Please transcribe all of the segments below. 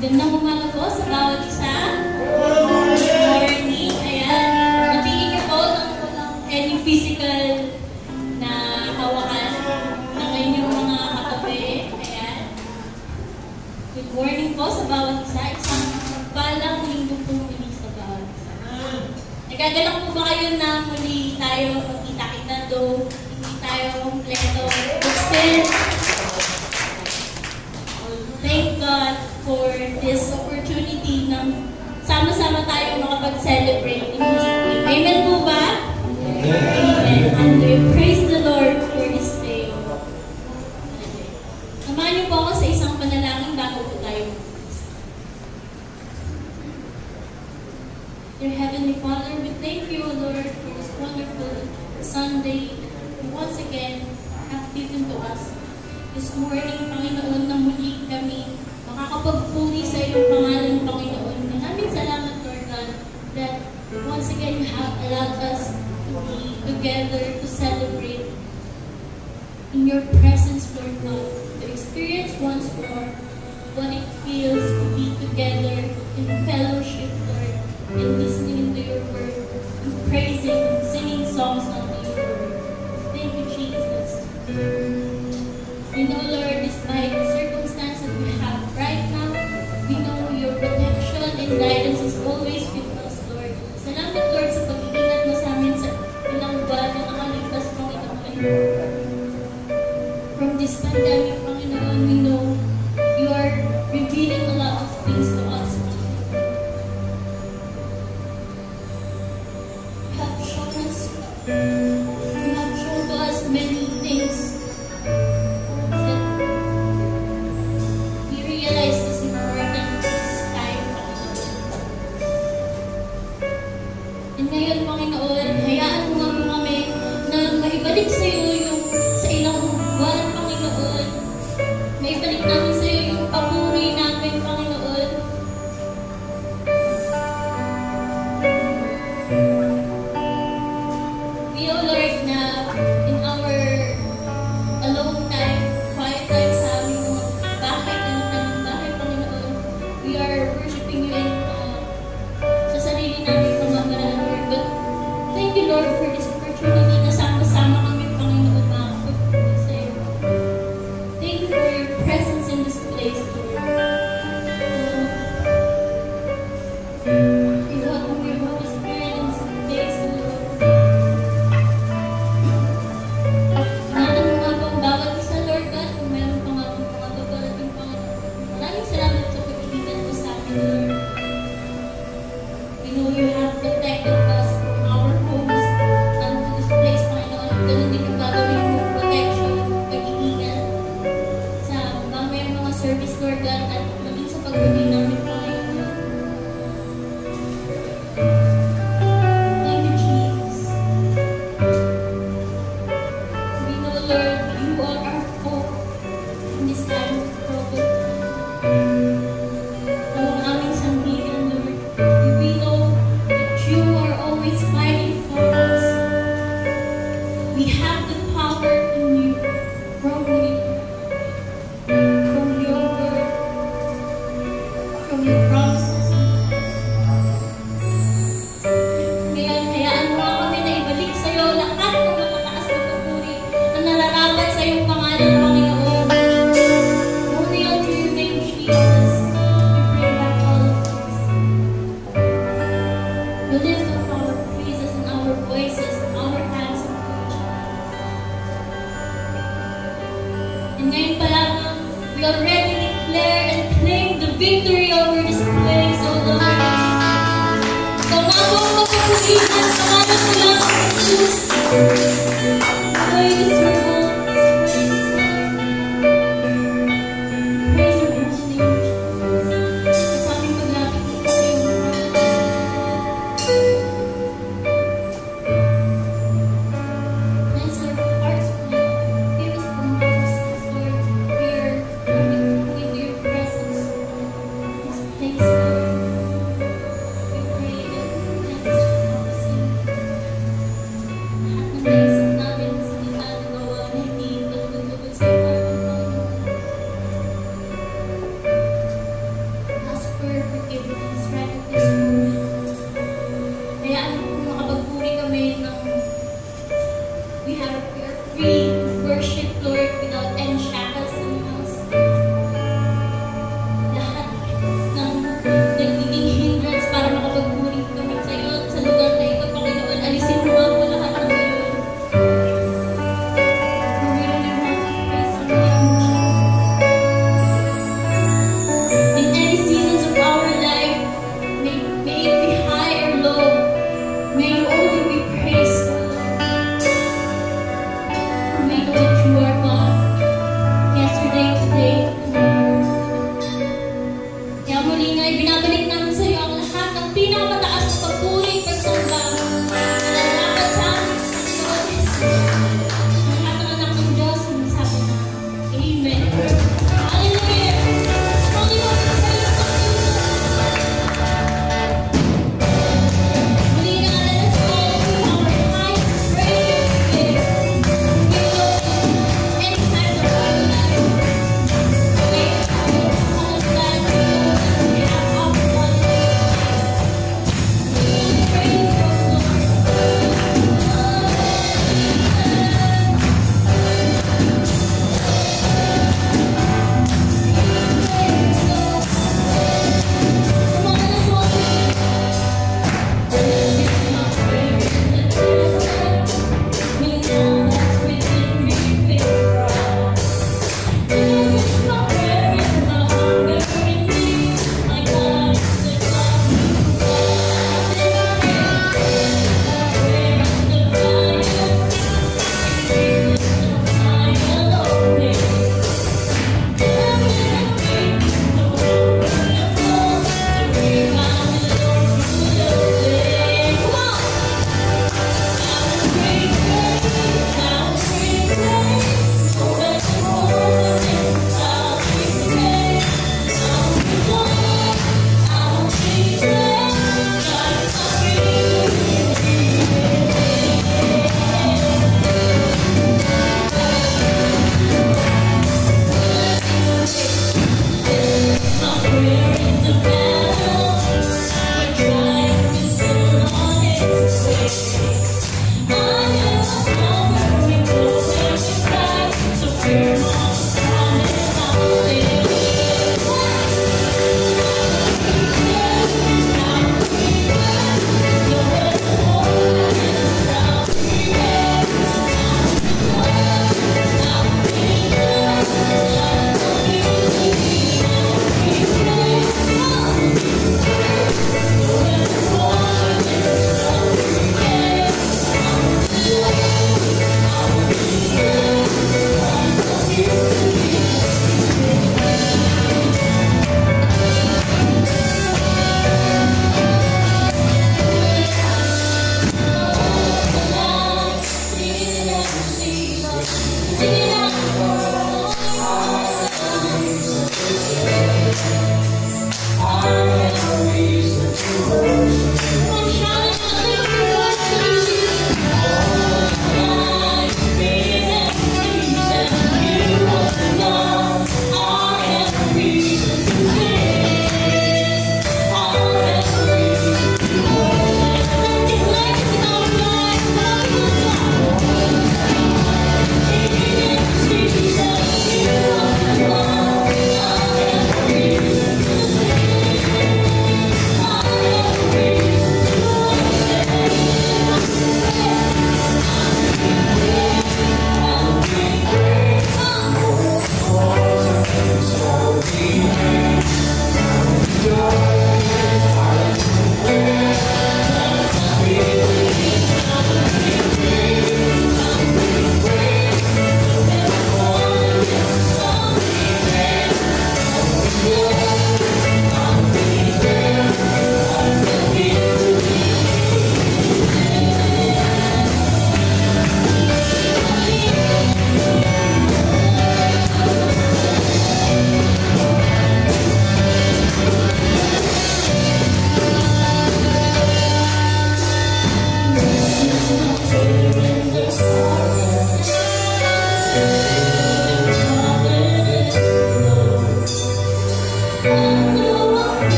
Ganda mo malabos bawat isa. Morning. Ayan. Natingin ka po ng any physical na hawakan ng inyong mga katabi. Ayan. Good morning po sa bawat isa. Isang palang linggo po muli sa bawat isa. Nagagalak po ba kayo na muli tayo magkita-kita do? Hindi tayo kompleto. But for this opportunity ng sama-sama tayo makapag-celebrate in His name. Amen po ba? Amen. And we praise the Lord for His day. Samahan niyo po ako sa isang panalangin bago po tayo. Dear Heavenly Father, we thank you, Lord, for this wonderful Sunday. Once again, have given to us this morning, Panginoon, na muli kami makakapagpuri sa iyong pangalan, Panginoon. Maraming salamat, Lord God, that once again you have allowed us to be together to celebrate in your presence, Lord God, to experience once more what it feels to be together in fellowship, Lord, and listening to your word, and pray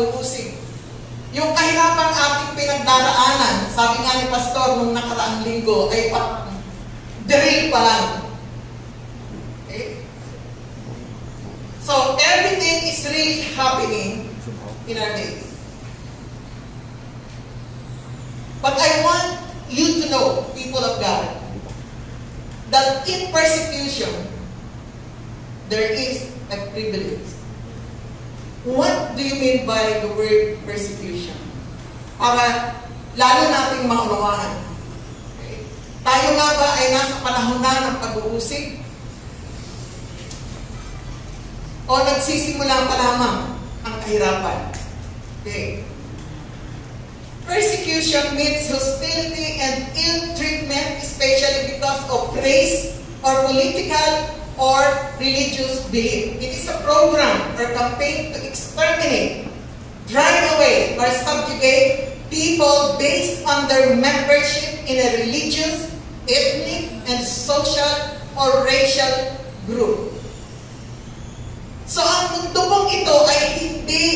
tutusig. Yung kahirapang ating pinagdaraanan, sabi nga ni Pastor nung nakaraang linggo, ay pa, drill pa lang. Okay? So, everything is really happening in our days. But I want you to know, people of God, that in persecution, there is a privilege. What do you mean by the word persecution? Para lalo nating maunawaan. Okay? Tayo nga ba ay nasa panahon na ng pag-uusig? O nagsisimula pa lamang ang kahirapan? Okay. Persecution means hostility and ill treatment, especially because of race or political or religious belief. It is a program or campaign to exterminate, drive away, or subjugate people based on their membership in a religious, ethnic, and social or racial group. So ang mundo pong ito ay hindi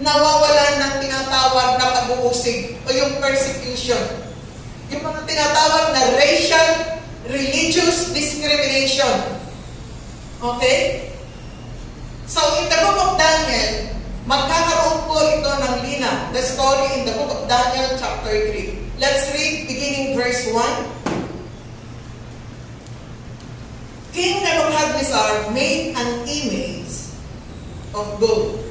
nawawala ng tinatawag na pag-uusig o yung persecution. Yung mga tinatawag na racial, religious discrimination. Okay? So, in the book of Daniel, magkakaroon po ito ng lina. The story in the book of Daniel chapter 3. Let's read beginning verse 1. King Nebuchadnezzar made an image of gold,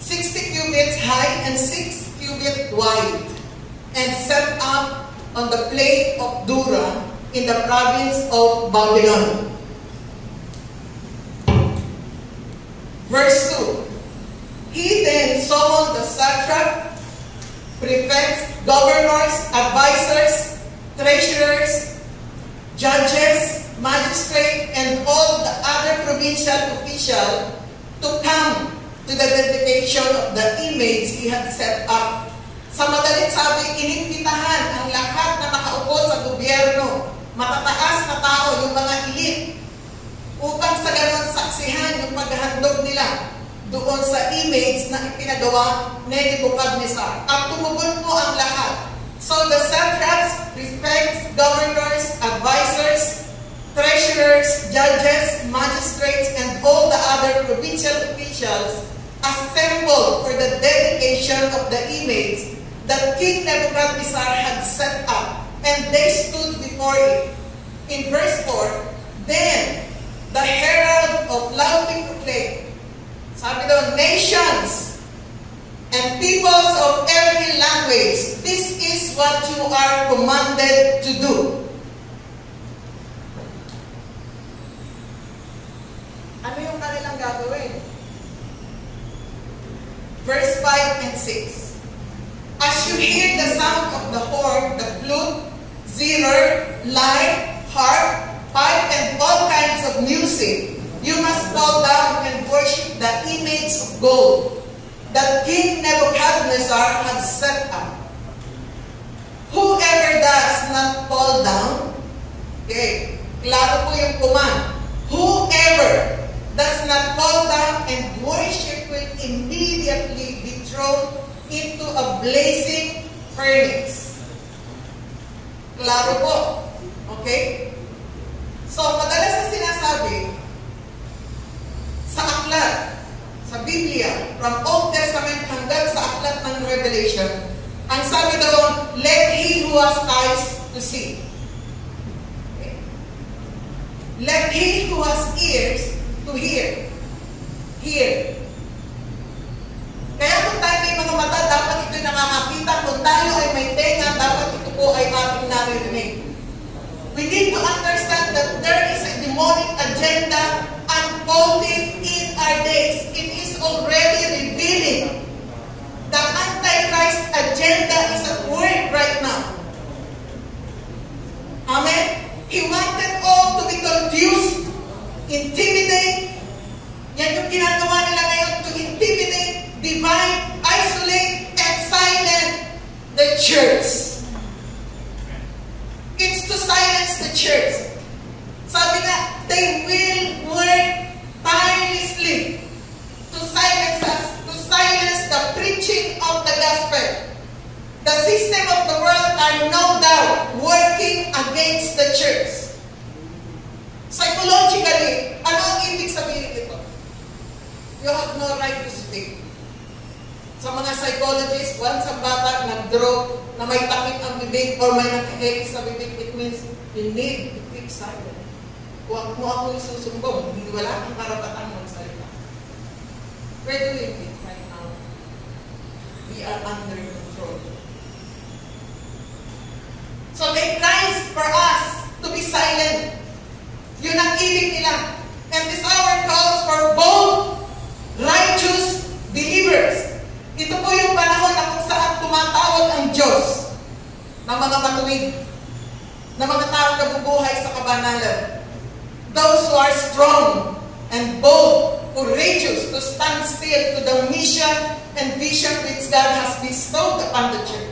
60 cubits high and 6 cubits wide, and set up on the plain of Dura in the province of Babylon. Verse 2. He then summoned the satrap, prefects, governors, advisors, treasurers, judges, magistrates, and all the other provincial officials to come to the dedication of the image he had set up. Sa madalit sabi, inimbitahan ang lahat na nakaupo sa gobyerno, matataas na tao, yung mga elite, upang sa ganon saksihan yung paghahandog nila doon sa image na ipinagawa ni Nebuchadnezzar. At tumugon po ang lahat. So the satraps, prefects, governors, advisors, treasurers, judges, magistrates, and all the other provincial officials assembled for the dedication of the image that King Nebuchadnezzar had set up, and they stood before it. In verse 4, Then the herald of loudly proclaim, sabi daw, nations and peoples of every language, this is what you are commanded to do. Ano yung kanilang gagawin? Verse 5 and 6. As you hear the sound of the horn, the flute, zither, lyre, harp, pipe, and all kinds of music, you must fall down and worship the image of gold that King Nebuchadnezzar had set up. Whoever does not fall down, okay, klaro po yung command. Whoever does not fall down and worship will immediately be thrown into a blazing furnace. Klaro po. Okay? So, madalas na sinasabi, sa aklat, sa Biblia, from Old Testament hanggang sa aklat ng Revelation, ang sabi doon, let he who has eyes to see. Okay. Let he who has ears to hear. Hear. Kaya kung tayo may mga mata, dapat ito'y nakakakita. Kung tayo ay may tenga, dapat ito po ay ating naririnig. We need to understand that there is a demonic agenda unfolding in our days. It is already revealing The Antichrist agenda is at work right now. Amen? He wanted all to be confused, intimidate. Yan yung ginagawa nila ngayon to intimidate, divide, isolate, and silence the church. It's to silence the church. Sabi nga, they will work tirelessly to silence us, to silence the preaching of the gospel. The system of the world are no doubt working against the church. Psychologically, ano ang ibig sabihin nito? You have no right to speak. Sa mga psychologists, once ang bata nag-draw na may takip ang bibig or may nakahek sa bibig, it means you need to keep silent. Huwag mo ako isusumbong, hindi wala kang karapatang magsalita. Where do we think right now? We are under control. So they cries for us to be silent. Yun ang ibig nila. And this hour calls for bold, righteous believers. Ito po yung panahon na kung saan tumatawag ang Diyos ng mga matuwid, ng mga taong nabubuhay sa kabanalan. Those who are strong and bold, courageous to stand still to the mission and vision which God has bestowed upon the church.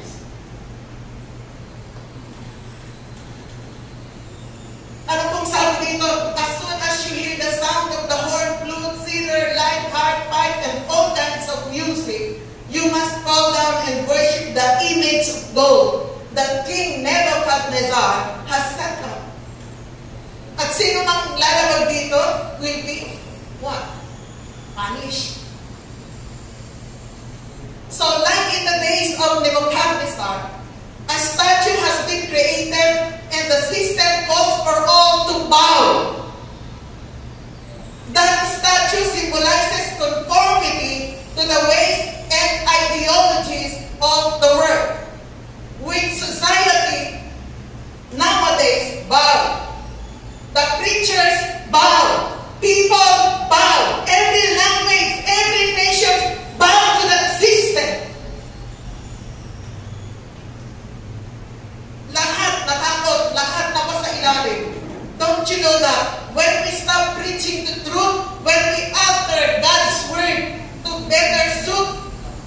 You must fall down and worship the image of gold that King Nebuchadnezzar has set up. At sino mang lalabag dito will be what? Punished. So like in the days of Nebuchadnezzar, a statue has been created and the system calls for all to bow. That statue symbolizes conformity to the ways and ideologies of the world, which society nowadays bow. The preachers bow. People bow. Every language, every nation bow to that system. Lahat natakot, lahat nasa ilalim. Don't you know that when we stop preaching the truth, when we alter God's word better suit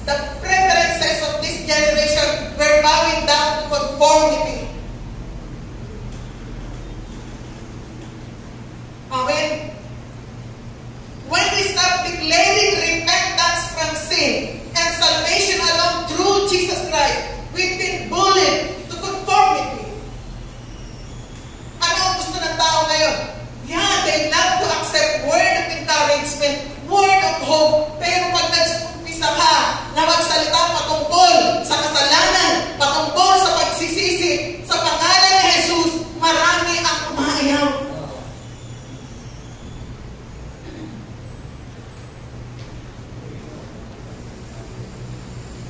the preferences of this generation, we're bowing down to conformity. Amen. When we stop declaring repentance from sin and salvation alone through Jesus Christ, we've been bullied to conformity. Ano ang gusto ng tao ngayon? Yeah, they love to accept word of encouragement, work at home. Pero pag nag-umpisa ka na magsalita patungkol sa kasalanan, patungkol sa pagsisisi, sa pangalan ni Jesus, marami ang umaayaw.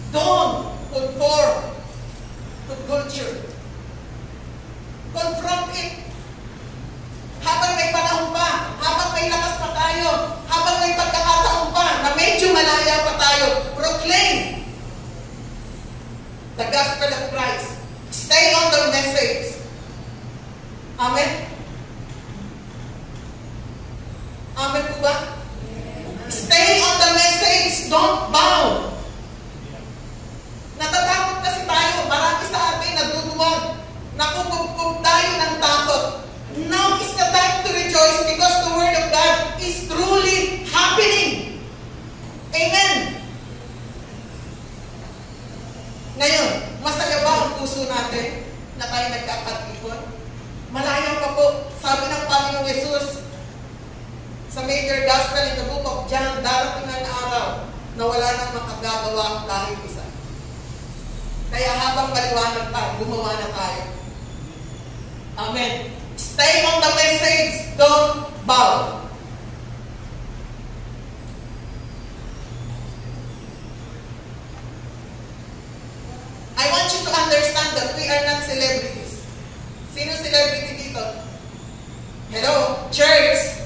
Don't conform to culture. Confront it habang may panahon pa, habang may lakas pa tayo, habang may pagkakataon pa na medyo malaya pa tayo, proclaim the gospel of Christ. Stay on the message. Amen? Amen po ba? Stay on the message. Don't bow. Natatakot kasi tayo. Marami sa atin nagduduwag. Nakukupkup tayo ng takot. Now is the time to rejoice because the Word of God is truly happening. Amen. Ngayon, masaya ba ang puso natin na tayo nagkakatipon? Malaya pa po. Sabi ng Panginoong Yesus sa major gospel in the book of John, darating ang araw na wala nang makagagawa kahit isa. Kaya habang maliwanag pa, gumawa na tayo. Amen. Stay on the message. Don't bow. I want you to understand that we are not celebrities. Sino celebrity dito? Hello, church,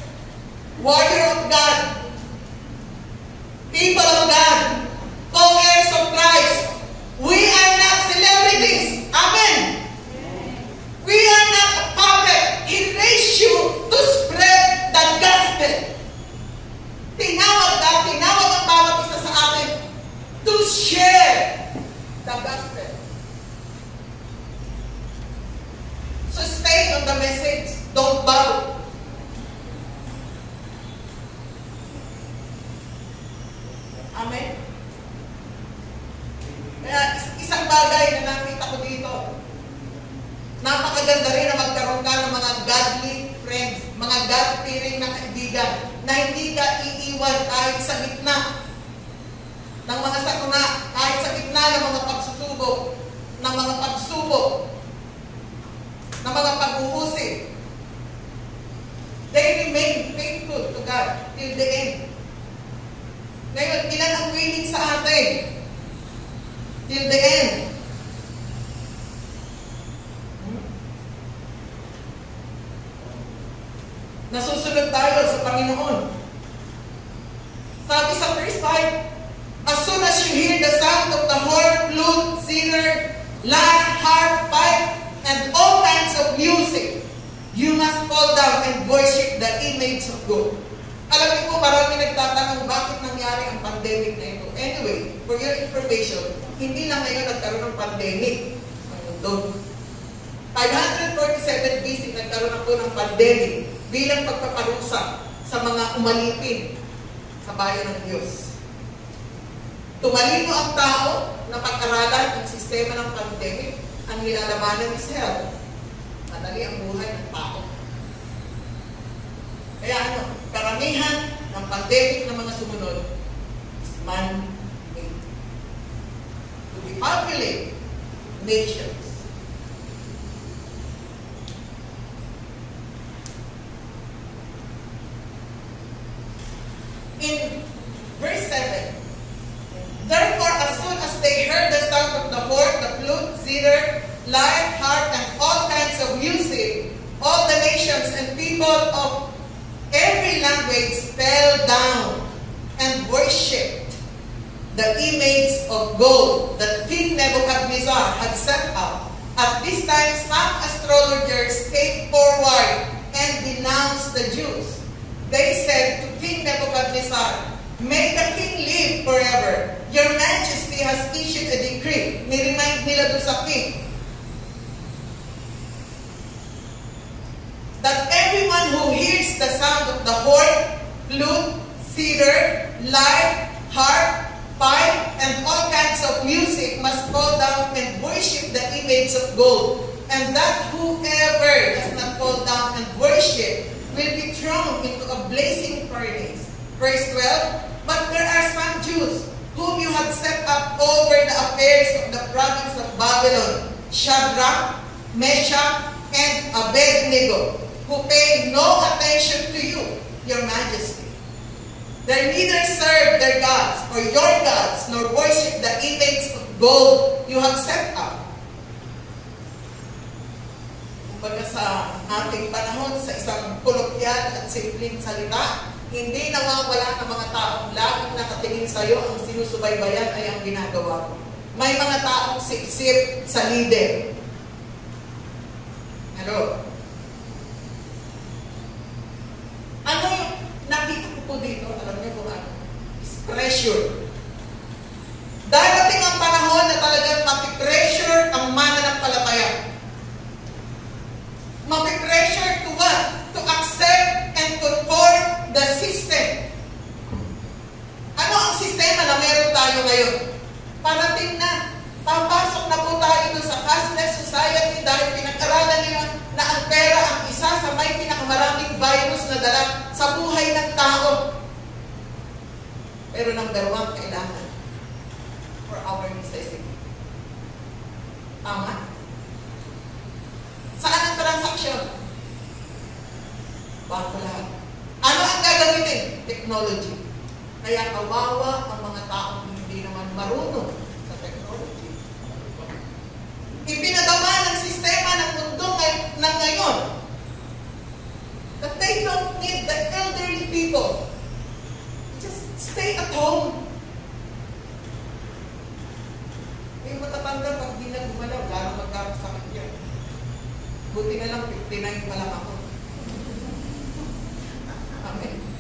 warrior of God, people of God, co-heirs of Christ. We are not celebrities. Amen. We are not puppet. He raised you to spread the gospel. Tinawag ka, tinawag ang bawat isa sa atin to share the gospel. So stay on the message. Don't bow. Amen? Kaya is- isang bagay na nakita ko dito, napakaganda rin na magkaroon ka ng mga godly friends, mga God-fearing na kaibigan, na hindi ka iiwan kahit sa gitna ng mga sakuna, kahit sa gitna ng mga pagsusubok, ng mga pagsubok, ng mga pag-uusig. They remain faithful to God till the end. Ngayon, ilan ang willing sa atin? Till the end. Nasusunod tayo sa Panginoon. Sabi sa verse 5, As soon as you hear the sound of the horn, flute, zither, lyre, harp, pipe, and all kinds of music, you must fall down and worship the image of God. Alam niyo po, marami nagtatanong bakit nangyari ang pandemic na ito. Anyway, for your information, hindi lang ngayon nagkaroon ng pandemic ang mundo. 547 BC nagkaroon na po ng pandemic bilang pagpaparusa sa mga umalipin sa bayan ng Diyos. Tumalino ang tao na pag-aralan ang sistema ng pandemic, ang nilalabanan is health. Madali ang buhay ng tao. Kaya ano, karamihan ng pandemic na mga sumunod is man-made. To depopulate nations. In verse 7, Therefore, as soon as they heard the sound of the horn, the flute, zither, lyre, harp, and all kinds of music, all the nations and people of every language fell down and worshipped the image of gold that King Nebuchadnezzar had set up. At this time, some astrologers came forward and denounced the Jews. They said to King Nebuchadnezzar, May the king live forever. Your majesty has issued a decree. Niremind nila doon sa king. That everyone who hears the sound of the horn, flute, cedar, lyre, harp, pipe, and all kinds of music must fall down and worship the image of gold. And that whoever does not fall down and worship will be thrown into a blazing furnace. Verse 12, But there are some Jews whom you have set up over the affairs of the province of Babylon, Shadrach, Meshach, and Abednego, who pay no attention to you, your majesty. They neither serve their gods or your gods, nor worship the image of gold you have set up. Kumbaga sa ating panahon, sa isang kolokyal at simpleng salita, hindi nawawala ng mga taong laging nakatingin sa iyo ang sinusubaybayan ay ang ginagawa mo. May mga taong siksip sa leader. Hello? Ano yung nakita ko po dito? Alam niyo kung ano? Is pressure. Darating ang panahon na talagang mapipressure ang mananampalataya. Mapipressure to what? To accept and conform the system. Ano ang sistema na meron tayo ngayon? Parating na. Papasok na po tayo doon sa cashless society dahil pinag-aralan nila na ang pera ang isa sa may pinakamaraming virus na dala sa buhay ng tao. Pero number one, kailangan for our necessity. Tama? Saan ang transaction? Bago lahat. Ano ang gagamitin? Technology. Kaya kawawa ang mga taong hindi naman marunong sa technology. Ipinadama ng sistema ng mundo ng ngayon that they don't need the elderly people. Just stay at home. Yung matatanda, pag di na gumalaw, lalo magkakasakit yan. Buti na lang, 59 pa lang ako. Amen.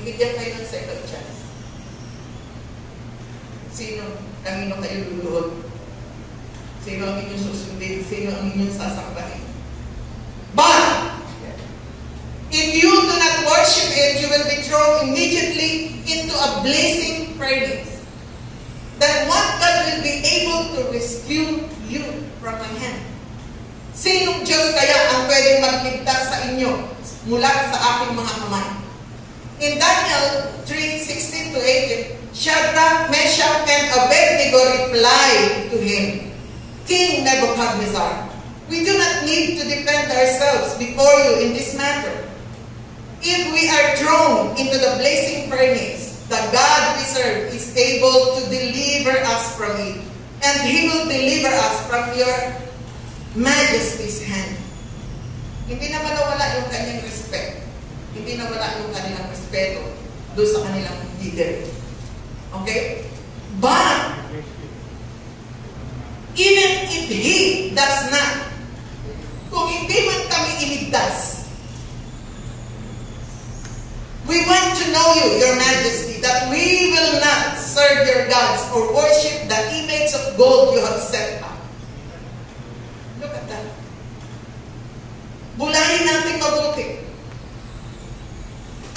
Bibigyan kayo ng second chance. Sino, kanino kayo luluhod? Sino ang inyong susundin? Sino ang inyong sasambahin? But, if you do not worship it, you will be thrown immediately into a blazing furnace. Then what God will be able to rescue you from my hand? Sinong Diyos kaya ang pwedeng magligtas sa inyo mula sa aking mga kamay? In Daniel 3, 16 to 18, Shadrach, Meshach, and Abednego replied to him, King Nebuchadnezzar, we do not need to defend ourselves before you in this matter. If we are thrown into the blazing furnace, the God we serve is able to deliver us from it, and He will deliver us from your majesty's hand. Hindi naman nawala yung kanyang respect. Hindi nawala yung kanilang respeto doon sa kanilang leader. Okay? But, even if He does not, kung hindi man kami iligtas, we want to know you, your majesty, that we will not serve your gods or worship the image of gold you have set up. Look at that. Bulayin natin mabuti.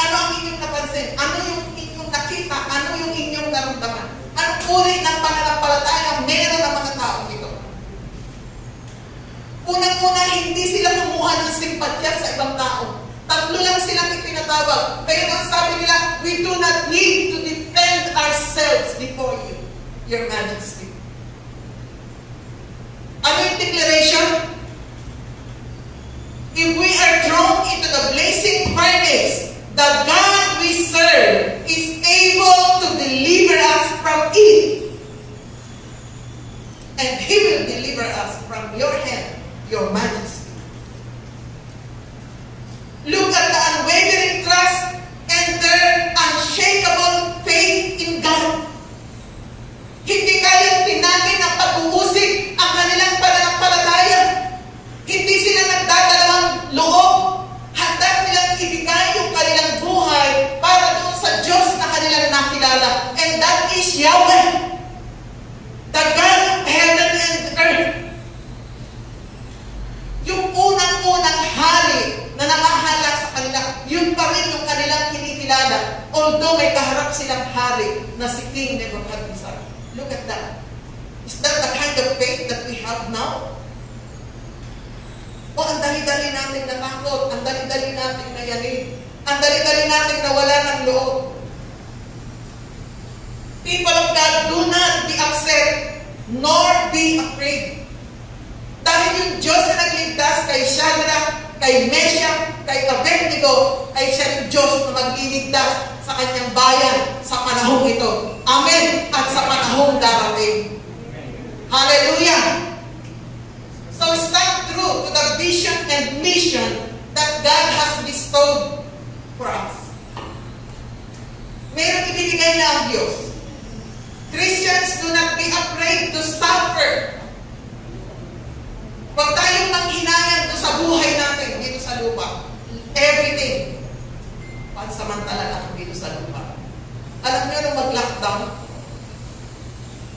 Ano ang inyong napansin? Ano yung inyong nakita? Ano yung inyong naramdaman? Anong uri ng pananampalataya meron ng mga taong ito? Unang-una, hindi sila kumuha ng simpatya sa ibang tao. Tatlo lang silang ipinatawag. Pero ang sabi nila, we do not need to defend ourselves before you, Your Majesty. Ano yung declaration? If we are thrown into the blazing furnace, the God we serve is able to deliver us from it. And He will deliver us from your hand, your majesty. Look at the unwavering trust and their unshakable faith in God. Hindi kayang tinagin ng pag-uusig ang kanilang pananampalataya. Hindi sila nagdadalawang loob. Handa nilang ibigay yung nakilala. And that is Yahweh. The God of heaven and earth. Yung unang-unang hari na nakahala sa kanila, yun pa rin yung kanilang kinikilala. Although may kaharap silang hari na si King Nebuchadnezzar. Look at that. Is that the kind of faith that we have now? O ang dali-dali natin natakot, ang dali-dali natin nayanin, ang dali-dali natin nawala ng loob. People of God, do not be upset, nor be afraid. Dahil yung Diyos na nagligtas kay Shadrach, kay Meshach, kay Abednego, ay siya yung Diyos na magliligtas sa kanyang bayan sa panahong ito. Amen! At sa panahong darating. Hallelujah! So stand true to the vision and mission that God has bestowed for us. Meron ibinigay na ang Diyos. Christians, do not be afraid to suffer. Huwag tayong manghinayang doon sa buhay natin dito sa lupa. Everything. Pansamantala lang dito sa lupa. Alam niyo nung mag-lockdown,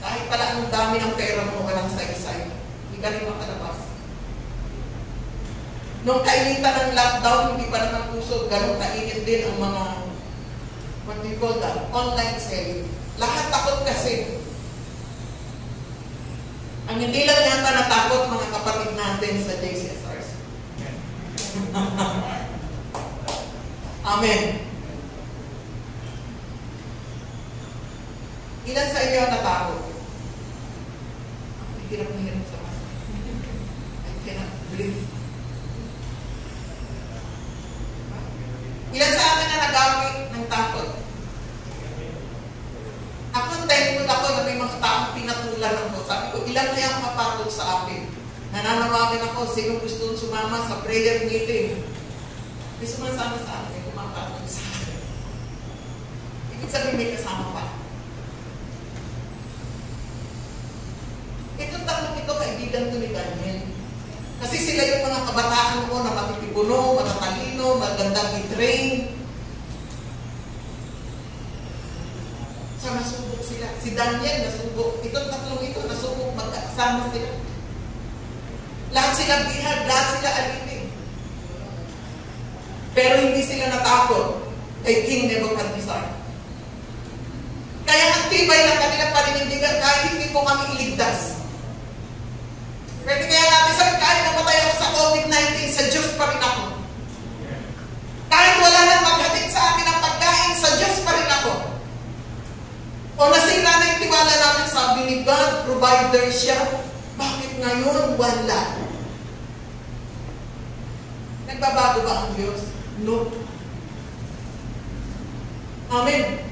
kahit pala ang dami ng pera mo walang saysay, hindi ka rin makalabas. Nung kainitan ng lockdown, hindi pa naman puso, ganun kainit din ang mga, what do you call that, online selling. Lahat takot kasi. Ang hindi lang yata natakot mga kapatid natin sa JCSRs. Amen. Ilan sa inyo natakot? Ang hirap na hirap sa masa. I cannot breathe. Ilan sa atin na nagamit ng takot? Ako, thankful ako na may mga taong pinatulan ako. Sabi ko, ilan kaya ang kapatol sa akin? Nananawagan ako, sino gusto sumama sa prayer meeting? May sumasama sa akin, kumapatol sa akin. Ibig sabihin may kasama pa. Itong tatlong ito, kaibigan ko ni Daniel. Kasi sila yung mga kabataan ko na matitipuno, matatalino, magandang i-train. So nasubok sila. Si Daniel nasubok. Itong tatlong ito nasubok magkasama sila. Lahat sila bihag, lahat sila alipin. Pero hindi sila natakot kay King Nebuchadnezzar. Kaya ang tibay ng kanilang paninindigan kahit hindi po kami iligtas. Pwede kaya natin sabi, kahit namatay ako sa COVID-19, sa Diyos pa rin ako. Kahit wala nang maghatid sa akin ang pagkain provider siya, bakit ngayon wala? Nagbabago ba ang Diyos? No. Amen.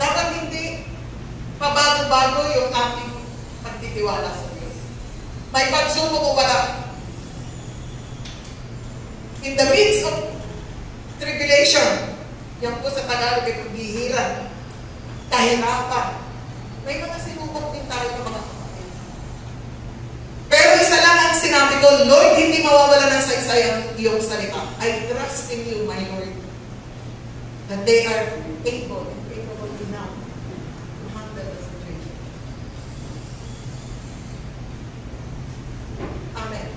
Dapat hindi pabago-bago yung ating pagtitiwala sa Diyos. May pagsubok o wala. In the midst of tribulation, yan po sa Tagalog ay paghihirap, kahirapan. May mga sinubok din tayo ng mga kapatid. Pero isa lang ang sinabi ko, Lord, hindi mawawala ng saysay ang iyong salita. I trust in you, my Lord, that they are able and capable enough to handle the situation. Amen.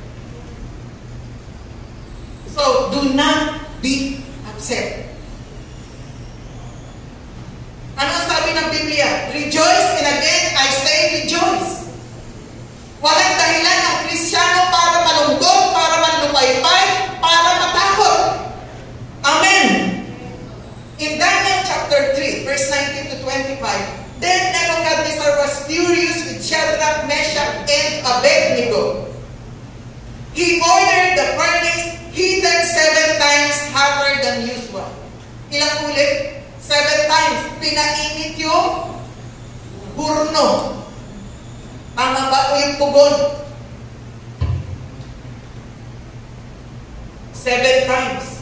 So, do not be upset. Ano sabi ng Biblia? Rejoice, and again, I say rejoice. Walang dahilan ang Kristiyano para malungkot, para manlupaypay, para matakot. Amen. In Daniel chapter 3, verse 19 to 25, Then Nebuchadnezzar was furious with Shadrach, Meshach, and Abednego. He ordered the furnace heated seven times hotter than usual. Ilang ulit? Seven times. Pinainit yung hurno. Tama ba o yung pugon? Seven times.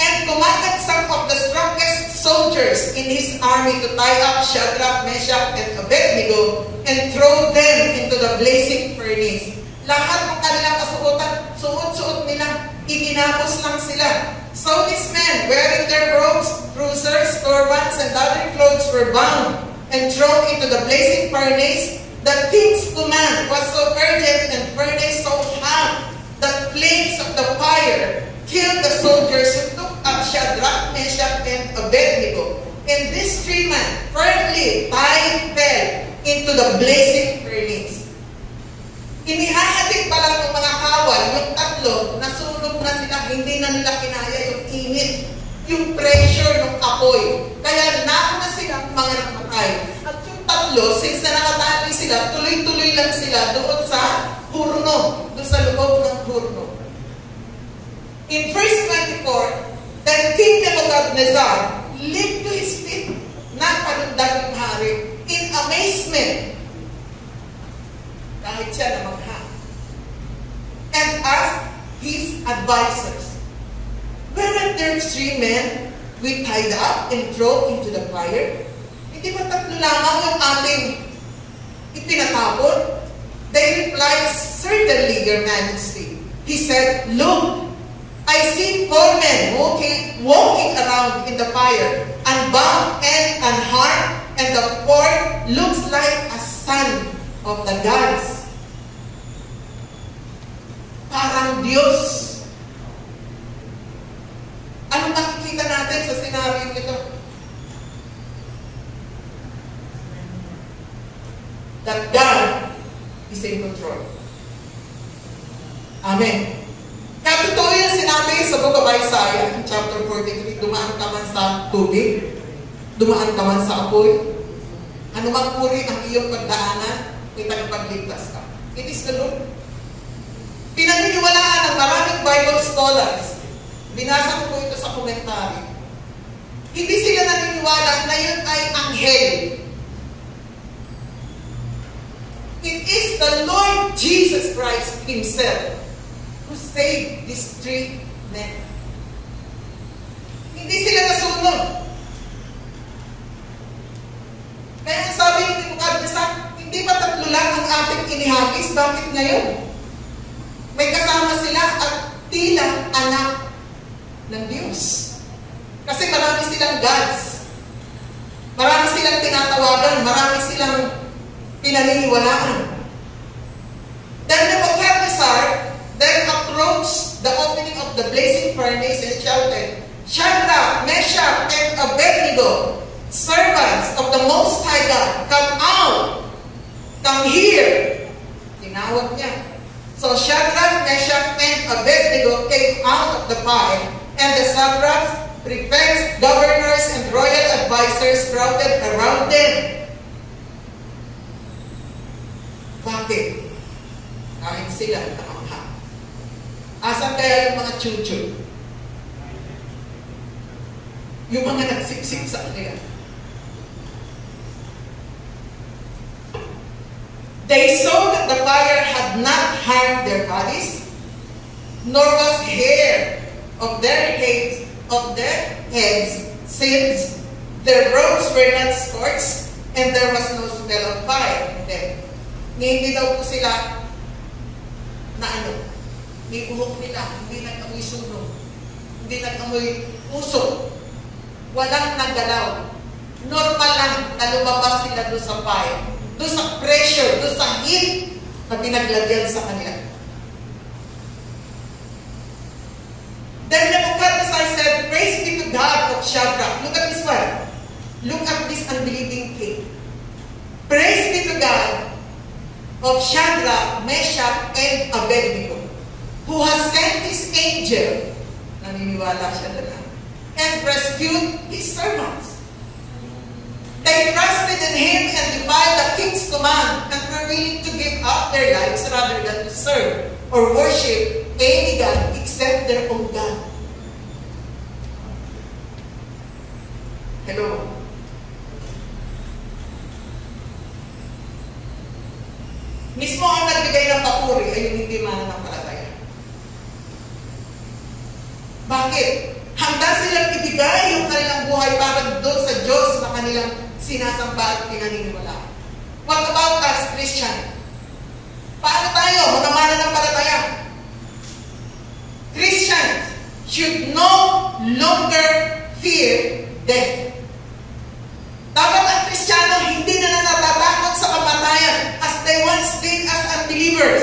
And commanded some of the strongest soldiers in his army to tie up Shadrach, Meshach, and Abednego and throw them into the blazing furnace. Lahat ng kanilang kasuotan, suot-suot nila, iginapos lang sila. So these men, wearing their robes, cruisers, turbans, and other clothes were bound and thrown into the blazing furnace. The king's command was so urgent and furnace so hot that flames of the fire killed the soldiers who took up Shadrach, Meshach, and Abednego. And these three men firmly tied fell into the blazing furnace. Inihahatid pa lang ng mga kawal, yung tatlo, nasunog na sila, hindi na nila kinaya yung init, yung pressure ng apoy. Kaya nauna silang mga namatay. At yung tatlo, since na nakatali sila, tuloy-tuloy lang sila doon sa hurno, doon sa loob ng hurno. In verse 24, then King Nebuchadnezzar leaped to his feet, napalundag yung hari, in amazement, kahit siya na magha, and asked his advisors, Weren't there three men we tied up and thrown into the fire? Hindi ba tatlo lamang yung ating ipinatapon? They replied, Certainly, Your Majesty. He said, Look, I see four men walking, walking around in the fire, unbound and unharmed, and the fourth looks like a son of the gods. Diyos. Ano makikita natin sa scenario nito? That God is in control. Amen. Kaya totoo yung sinabi sa Book of Isaiah, chapter 43, dumaan ka man sa tubig, dumaan ka man sa apoy, ano mang uri ang iyong pagdaanan, may tagapagligtas ka. It is the Lord. Pinaniniwalaan ng maraming Bible scholars. Binasa ko po ito sa komentary. Hindi sila naniniwala na yun ay anghel. It is the Lord Jesus Christ Himself who saved these three men. Hindi sila nasunod. Kaya ang sabi ni Nebuchadnezzar, hindi ba tatlo lang ang ating inihagis? Bakit ngayon? May kasama sila at tila anak ng Diyos. Kasi marami silang gods. Marami silang tinatawagan. Marami silang pinaniniwalaan. Then Nebuchadnezzar then approached the opening of the blazing furnace and shouted, Shadrach, Meshach, and Abednego, servants of the Most High God, come out! Come here! Tinawag niya. So Shadrach, Meshach, and Abednego came out of the fire, and the satraps, prefects, governors, and royal advisors crowded around them. Bakit? Kahit sila nakamangha. Asan kaya yung mga chucho? Yung mga nagsipsip sa kanila. They saw that the fire had not harmed their bodies, nor was hair of their heads of their heads singed. Their robes were not scorched, and there was no smell of fire in them. Hindi daw po sila na ano, may buhok nila, hindi nag-amoy sunog, hindi nag-amoy usok, walang nagalaw. Normal lang na lumabas sila doon sa fire doon sa pressure, doon sa heat na pinaglagyan sa kanila. Then Nebuchadnezzar said, Praise be to God of Shadrach. Look at this one. Look at this unbelieving king. Praise be to God of Shadrach, Meshach, and Abednego, who has sent his angel, naniniwala siya na and rescued his servants. They trusted in him and defied the king's command and were willing to give up their lives rather than to serve or worship any God except their own God. Hello? Mismo ang nagbigay ng papuri ay yung hindi mananampalataya. Bakit? Handa silang ibigay yung kanilang buhay para doon sa Diyos na kanilang sinasamba at pinaniniwala. What about us, Christian? Paano tayo, mga mananampalataya? Christians should no longer fear death. Dapat ang Kristiyano hindi na natatakot sa kamatayan as they once did as unbelievers.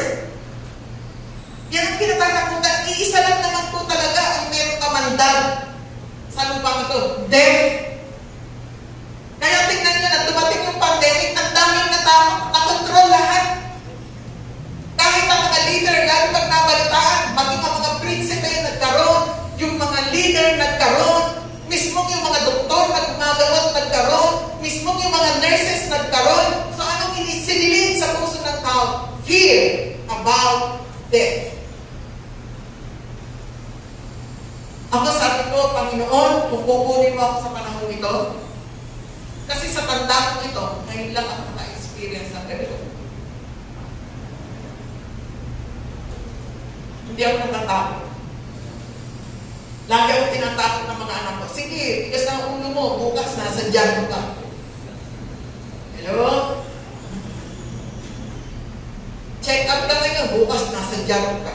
Yan ang kinatatakutan. Iisa lang naman po talaga ang meron kamandag sa lupang ito. Death kaya tingnan nyo na dumating yung pandemic, ang daming natakot, nakontrol lahat. Kahit ang mga leader, lalo pag nabalitaan, maging ang mga prinsipe nagkaroon, yung mga leader nagkaroon, mismo yung mga doktor na gumagawat nagkaroon, mismo yung mga nurses nagkaroon. So anong sinilit sa puso ng tao? Fear about death. Ako sabi ko, Panginoon, kung kukunin mo ako sa panahon ito, kasi sa tanda ko ito, ngayon lang ako naka-experience ng ganito. Hindi ako natatakot. Lagi ako tinatakot ng mga anak ko. Sige, tigas ang ulo mo, bukas nasa dyan ka. Hello? Check up ka ngayon, bukas nasa dyan ka.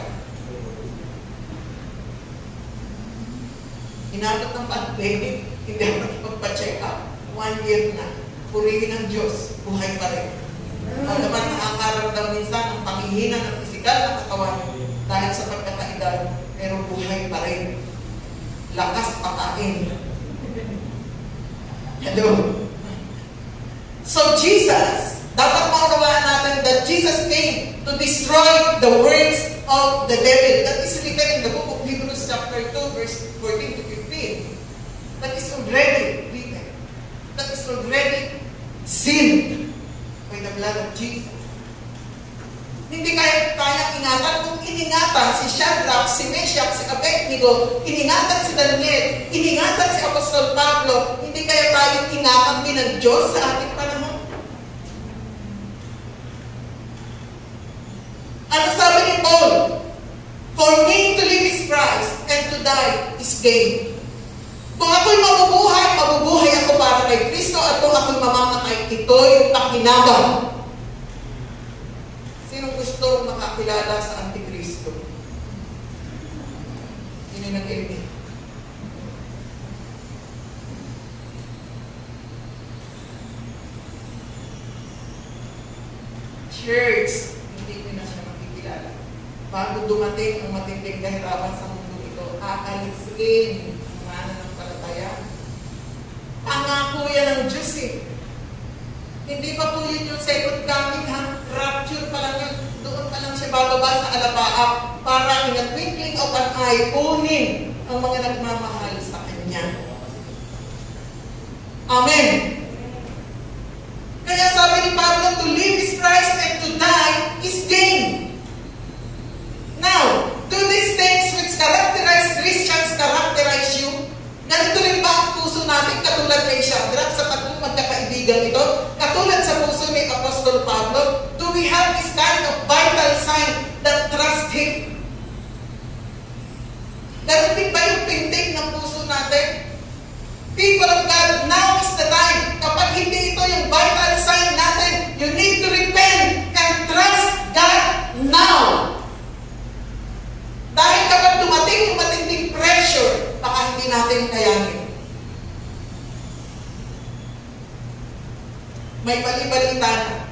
Inabot ng pandemic, hindi ako nakipagpa-check up one year na. Purihin ng Diyos, buhay pa rin. Pagkaman nakakaramdam minsan ng panghihina ng pisikal na katawan dahil sa pagkakaedad, pero buhay pa rin. Lakas pakain. Hello? So Jesus, dapat maunawaan natin that Jesus came to destroy the works of the devil. That is written in the book of Hebrews chapter 2, verse 14 to 15. That is already that is already sealed by the blood of Jesus. Hindi kaya kaya ingatan kung iningatan si Shadrach, si Meshach, si Abednego, iningatan si Daniel, iningatan si Apostol Pablo, hindi kaya tayo ingatan din ng Diyos sa ating panahon? Ano sabi ni Paul? For me to live is Christ, and to die is gain. Kung ako'y mabubuhay, mabubuhay ako para kay Kristo at kung ako'y mamamatay, ito'y pakinabang. Sino gusto makakilala sa Antikristo? Sino nag-ibig? Church, hindi ko na siya makikilala. Bago dumating ang matinding kahirapan sa mundo ito, aalisin Pangako yan ng Diyos eh. Hindi pa po yun yung second coming ha. Rapture pa lang yun. Doon pa lang siya bababa sa alabaa para in a twinkling of an eye, kunin ang mga nagmamahal sa Kanya. Amen. Kaya sabi ni Pablo, to live is Christ and to die is gain. Now, do these things which characterize Christians characterize you? Ganito rin ba ang puso natin katulad kay Shadrach sa tatlong magkakaibigan ito? Katulad sa puso ni Apostol Pablo, do we have this kind of vital sign that trust Him? Darating ba yung pintig ng puso natin? People of God, now is the time. Kapag hindi ito yung vital sign natin, you need to repent and trust God now. Dahil kapag dumating, dumating pressure, baka hindi natin kayanin. May bali-balita na.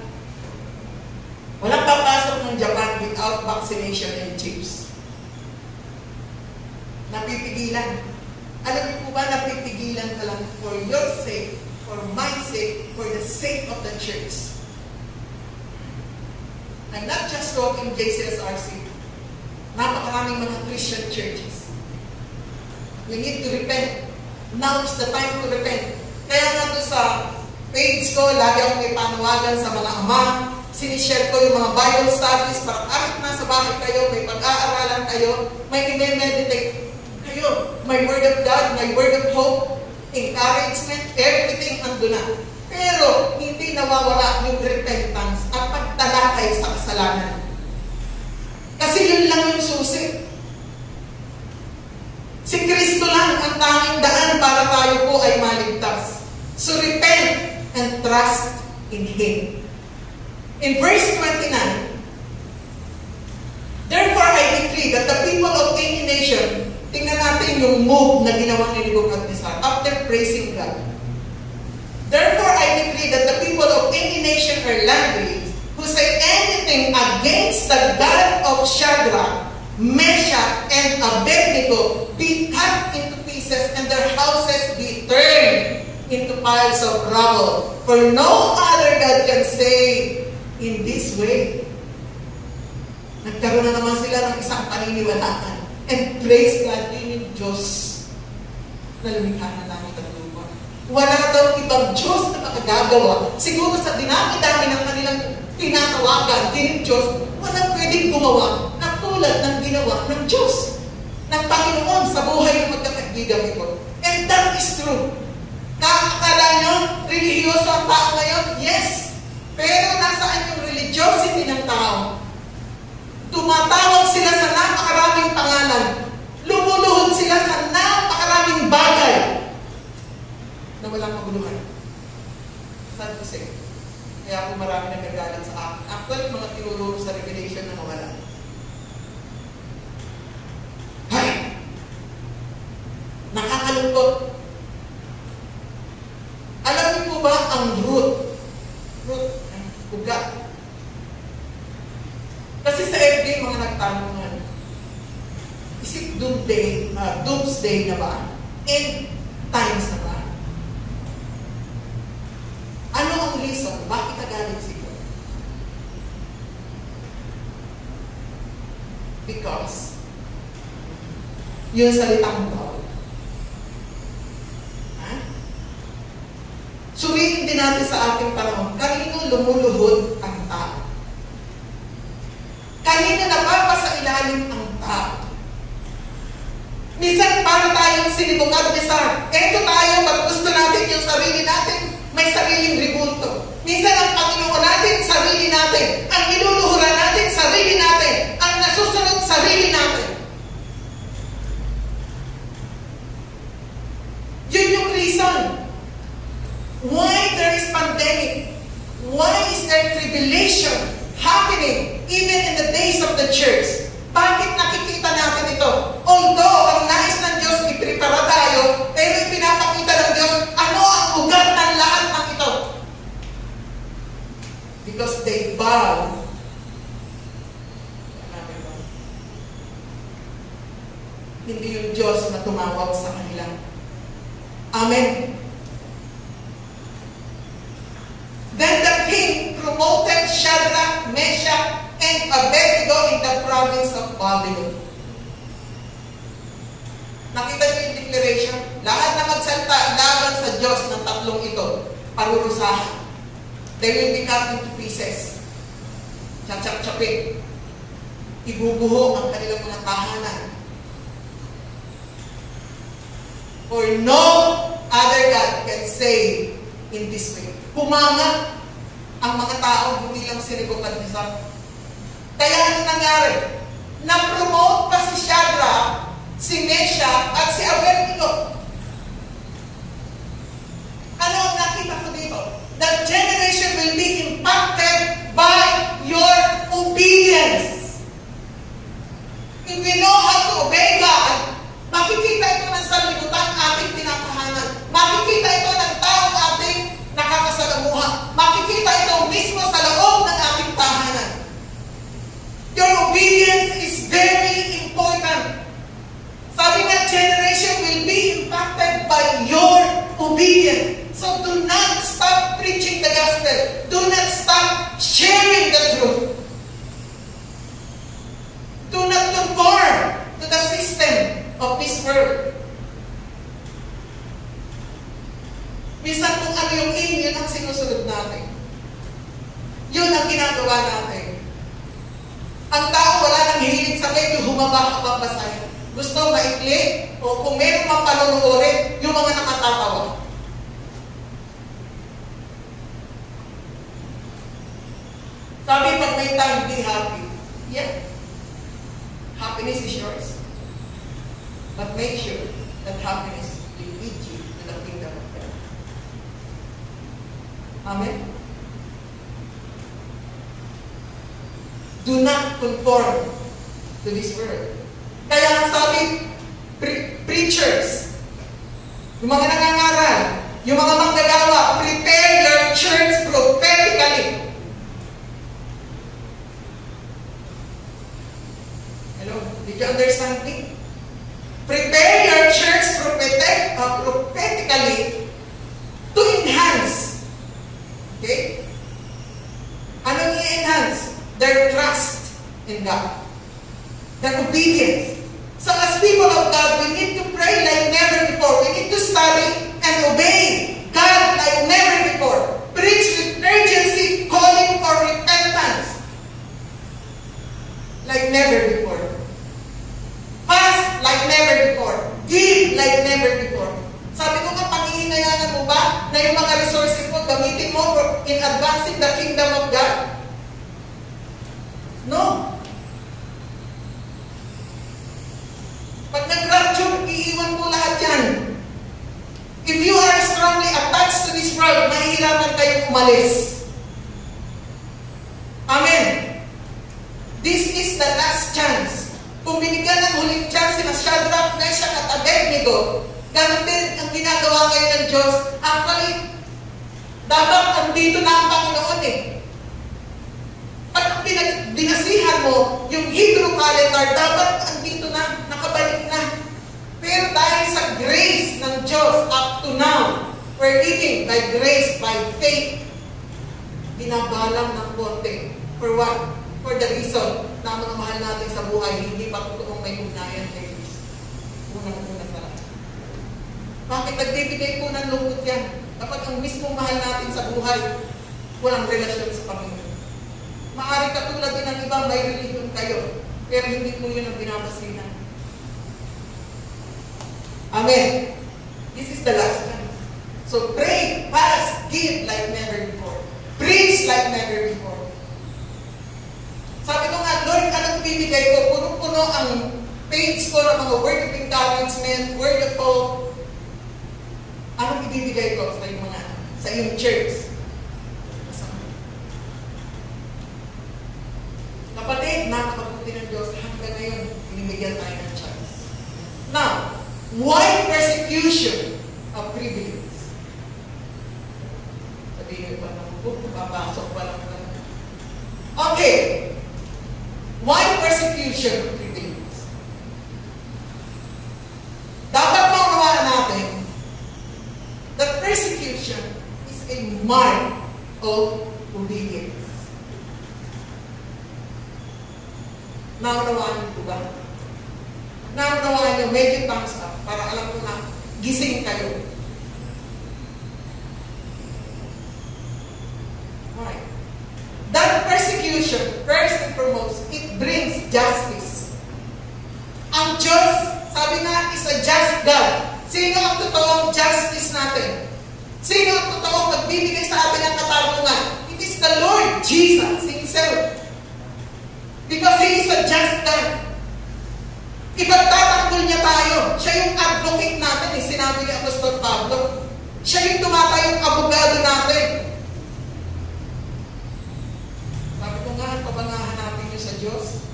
Walang papasok ng Japan without vaccination and chips. Napipigilan. Alam niyo po ba, napipigilan ka lang for your sake, for my sake, for the sake of the church. I'm not just talking JCSRC. Napakaraming mga Christian churches. We need to repent. Now is the time to repent. Kaya nga doon sa page ko, lagi akong may panawagan sa mga ama. Sinishare ko yung mga Bible studies para kahit nasa bahay kayo, may pag-aaralan kayo, may i-meditate kayo. My word of God, my word of hope, encouragement, everything ando na. Pero hindi nawawala yung repentance at pagtalakay sa kasalanan. Kasi yun lang yung susi. Si Kristo lang ang tanging daan para tayo po ay maligtas. So repent and trust in Him. In verse 29, Therefore I decree that the people of any nation Tingnan natin yung move na ginawa ni Nebuchadnezzar after praising God. Therefore, I decree that the people of any nation or language who say anything against the God of Shadrach, Meshach, and Abednego be cut into pieces and their houses be turned into piles of rubble. For no other God can save in this way. Nagkaroon na naman sila ng isang paniniwalaan And praise God, yun yung Diyos na lumikha na langit at lupa. Wala daw ibang Diyos na makagagawa. Siguro sa dinami-dami ng kanilang tinatawagan, din Diyos, walang pwedeng gumawa na tulad ng ginawa ng Diyos, ng Panginoon sa buhay ng magkakaibigan ito. And that is true. Kakakala nyo, religyoso ang tao ngayon? Yes. Pero nasaan yung religiosity ng tao? Tumatawag sila sa napakaraming pangalan. Lumuluhod sila sa napakaraming bagay na walang maguluhan. Sad to say. Kaya ako marami nagagalit sa akin. Actually, mga tinuluro sa Revelation na nawala. Hay! Nakakalungkot. Alam niyo po ba ang root? Root, ugat kasi sa FB, mga nagtanong is it doomsday, uh, doomsday na ba? End times na ba? Ano ang reason? Bakit nagalit si God? Because yung salitang tao. Ha? Suriin din natin sa ating panahon, kanino lumuluhod ang tao? Kanina napapasa ilalim ang tao. Minsan para tayong sinibukad ni Sar. Eto tayo, pag gusto natin yung sarili natin, may sariling ribulto. Minsan ang Panginoon natin, sarili natin. Ang iluluhuran natin, sarili natin. Ang nasusunod, sarili natin. Yun yung reason. Why there is pandemic? Why is there tribulation? happening even in the days of the church. Bakit nakikita natin ito? Although ang nais ng Diyos iprepara tayo, pero ipinapakita ng Diyos ano ang ugat ng lahat ng ito. Because they bow hindi yung Diyos na tumawag sa kanila. Amen. Then the king promoted Shadrach, Meshach, and Abednego in the province of Babylon. Nakita niyo yung declaration? Lahat na magsalta laban sa Diyos ng tatlong ito, parurusahan. They will be cut into pieces. Tsatsap-tsapin. Ibubuho ang kanilang mga tahanan. For no other God can save in this way. Humanga ang mga tao hindi lang si Nebuchadnezzar. Kaya ano nangyari? Na-promote pa si Shadrach, si Meshach, at si Abednego. Ano ang nakita ko dito? That generation will be impacted by your obedience. If we know how to obey God, makikita ito ng sanlibutan ating tinatahanan. Makikita ito ng taong ating nakakasalamuha. Makikita ito mismo sa loob ng ating tahanan. Your obedience is very important. Sabi nga, generation will be impacted by your obedience. So do not stop preaching the gospel. Do not stop sharing the truth. Do not conform to the system of this world. Minsan kung ano yung in, yun ang sinusunod natin. Yun ang ginagawa natin. Ang tao wala nang hilig sa kayo, humaba ka babasahin. Gusto maikli, o kung meron mang panunuorin, yung mga nakatatawa. Sabi, pag may time, be happy. Yeah. Happiness is yours. But make sure that happiness will lead you to the kingdom of God. Amen? Do not conform to this world. Kaya ang sabi, pre- preachers, yung mga nangangaral, yung mga manggagawa, prepare your church prophetically. Hello? Did you understand me? Prepare your church prophetic, uh, prophetically to enhance. Okay? Anong i-enhance? Their trust in God. Their obedience. So as people of God, we need to pray like never before. We need to study and obey God like never before. Preach with urgency, calling for repentance like never before. Fast like never before. Give like never before. Sabi ko nga, panghihinayaan mo ba na yung mga resources mo, gamitin mo in advancing the kingdom of God? No. Pag nag-rapture, iiwan mo lahat yan. If you are strongly attached to this world, mahihirapan kayong umalis. Amen. This is the last chance. Kung binigyan ng huling chance sina Shadrach, Meshach at Abednego, ganun din ginagawa ngayon ng Diyos. Actually, dapat andito na ang Panginoon eh. Pag pinag- binasihan mo yung Hebrew calendar, dapat andito na, nakabalik na. Pero dahil sa grace ng Diyos up to now, we're living by grace, by faith, binabalang ng konti. For what? For the reason na ang mga mahal natin sa buhay, hindi pa totoong may ugnayan kay Kristo. Unang-una sa lahat. Bakit nagbibigay po ng lungkot yan? Kapag ang mismong mahal natin sa buhay, walang relasyon sa Panginoon. Maaari katulad din ng iba, may religion kayo, pero hindi po yun ang binabasinan. Amen. This is the last time. So pray, fast, give like never before. Preach like never before. Sabi ko nga, Lord, anong bibigay ko? Puno-puno ang page ko ng mga word of encouragement, word of hope. Anong ibibigay ko sa iyong mga, sa iyong church? Kapatid, napakabuti ng Diyos, hanggang ngayon, binibigyan tayo ng chance. Now, why persecution of privilege? Sabihin pa ng book, papasok pa lang na. Okay. Why persecution of privilege? Dapat maunawaan natin that persecution is a mark of obedience. Naunawaan niyo po ba? Naunawaan niyo, medyo thumbs up para alam ko na gising kayo. Right. That persecution, first and foremost, it brings justice. Ang Diyos, sabi nga, is a just God. Sino ang totoong justice natin? Sino ang totoong magbibigay sa atin ng katarungan? Si It's the Lord Jesus Himself. Because He is a just God. Ipagtatanggol niya tayo. Siya yung advocate natin, eh, sinabi ni Apostol Pablo. Siya yung tumatayong abogado natin. Sabi ko nga, pabangahan natin niyo sa Diyos.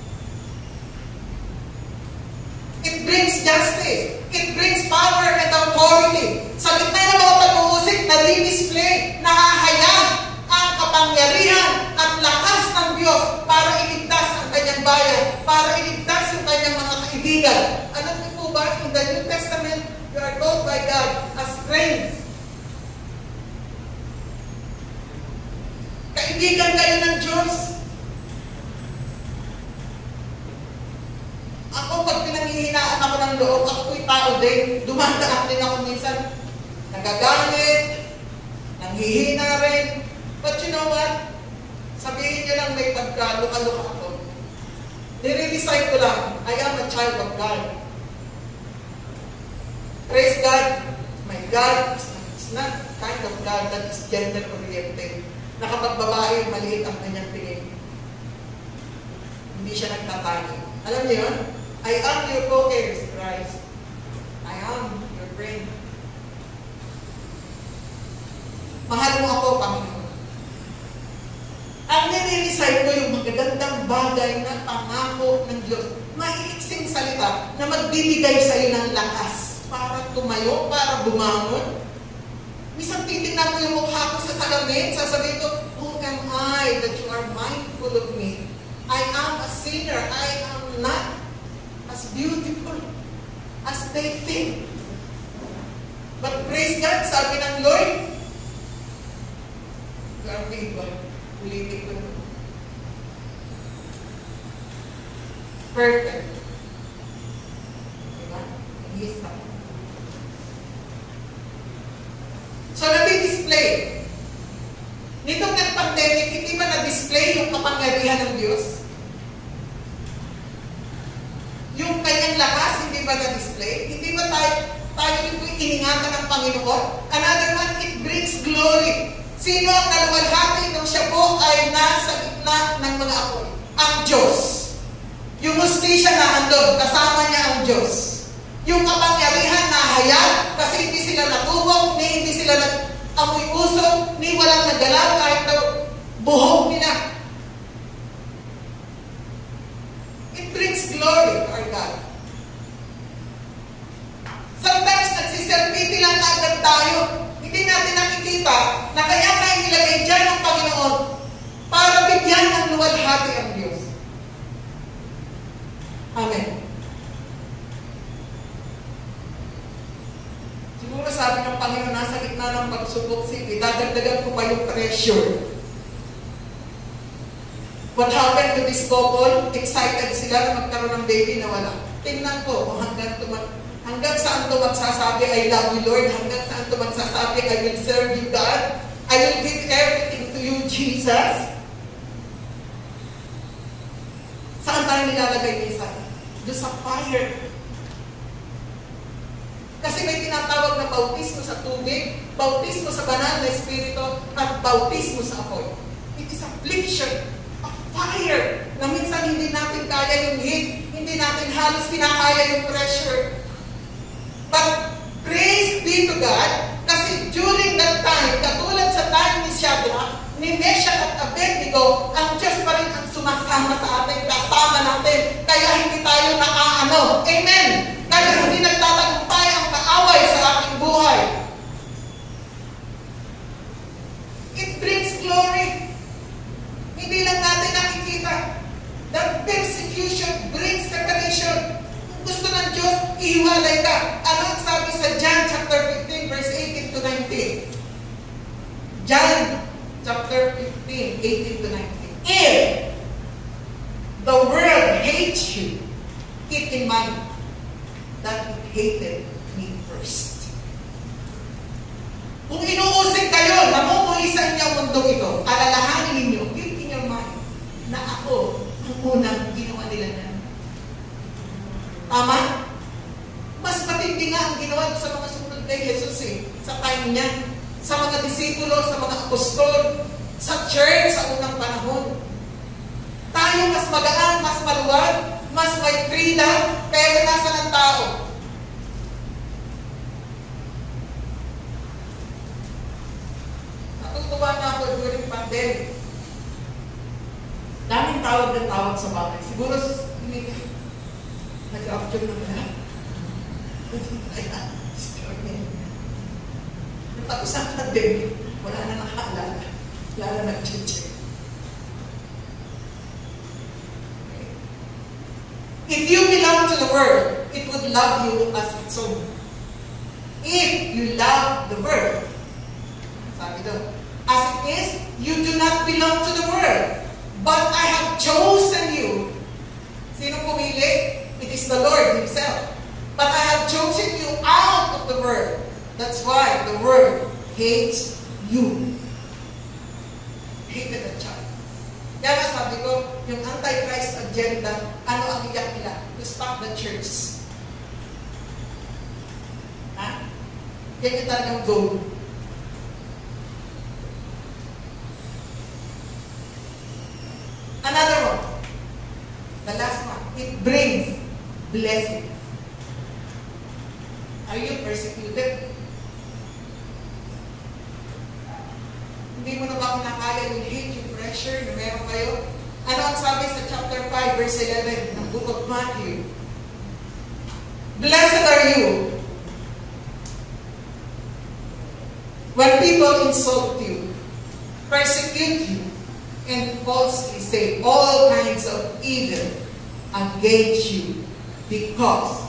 It brings justice. It brings power and authority. Sa gitna ng mga pag-uusik, nadi-display, nahahayag ang kapangyarihan at lakas ng Diyos para iligtas Jesus. Saan tayo nilalagay minsan? Doon sa fire. Kasi may tinatawag na bautismo sa tubig, bautismo sa banal na espiritu, at bautismo sa apoy. It is affliction, a fire, na minsan hindi natin kaya yung heat, hindi natin halos kinakaya yung pressure. But praise be to God, kasi during that time, katulad sa time ni Shadrach, ni Meshach at Abednego, ang Diyos pa rin ang sumasama sa atin, kasama natin, kaya hindi tayo naaano. Amen! Kaya hindi nagtatagumpay ang kaaway sa ating buhay. It brings glory. Hindi lang natin nakikita. That persecution brings separation. Gusto ng Diyos, ihiwalay ka. Ano ang sabi sa John chapter 15, verse 18 to 19? John chapter 15, 18 to 19. If the world hates you, keep in mind that it hated me first. Kung inuusig kayo, namumuhi sa inyong mundo ito, alalahanin ninyo, keep in your mind, na ako ang unang ginawa nila na. Tama? Mas matindi nga ang ginawa sa mga sumunod kay Jesus eh, sa time niya, sa mga disipulo, sa mga apostol, sa church sa unang panahon. Tayo mas magaan, mas maluwag, mas may freedom, pero nasa ng tao. Natutuwa na ako during pandemic. Daming tawag ng tawag sa bahay. Siguro, hindi ka, nag-capture ng lahat. Tapos ang pandemic, wala na nakaalala. Wala na nag-check. If you belong to the world, it would love you as its own. If you love the world, sabi doon, as it is, you do not belong to the world, but I have chosen you. Sino pumili? It is the Lord Himself. But I have chosen you out of the world. That's why the world hates you. Hated the child. Kaya nga sabi ko, yung anti-Christ agenda, ano ang iyak nila? To stop the church. Ha? Yan yung talagang goal. Another one. The last one. It brings blessing. Are you persecuted? Hindi mo na ba kinakaya yung hate, yung pressure na meron kayo? Ano ang sabi sa chapter 5, verse 11 ng book of Matthew? Blessed are you when people insult you, persecute you, and falsely say all kinds of evil against you because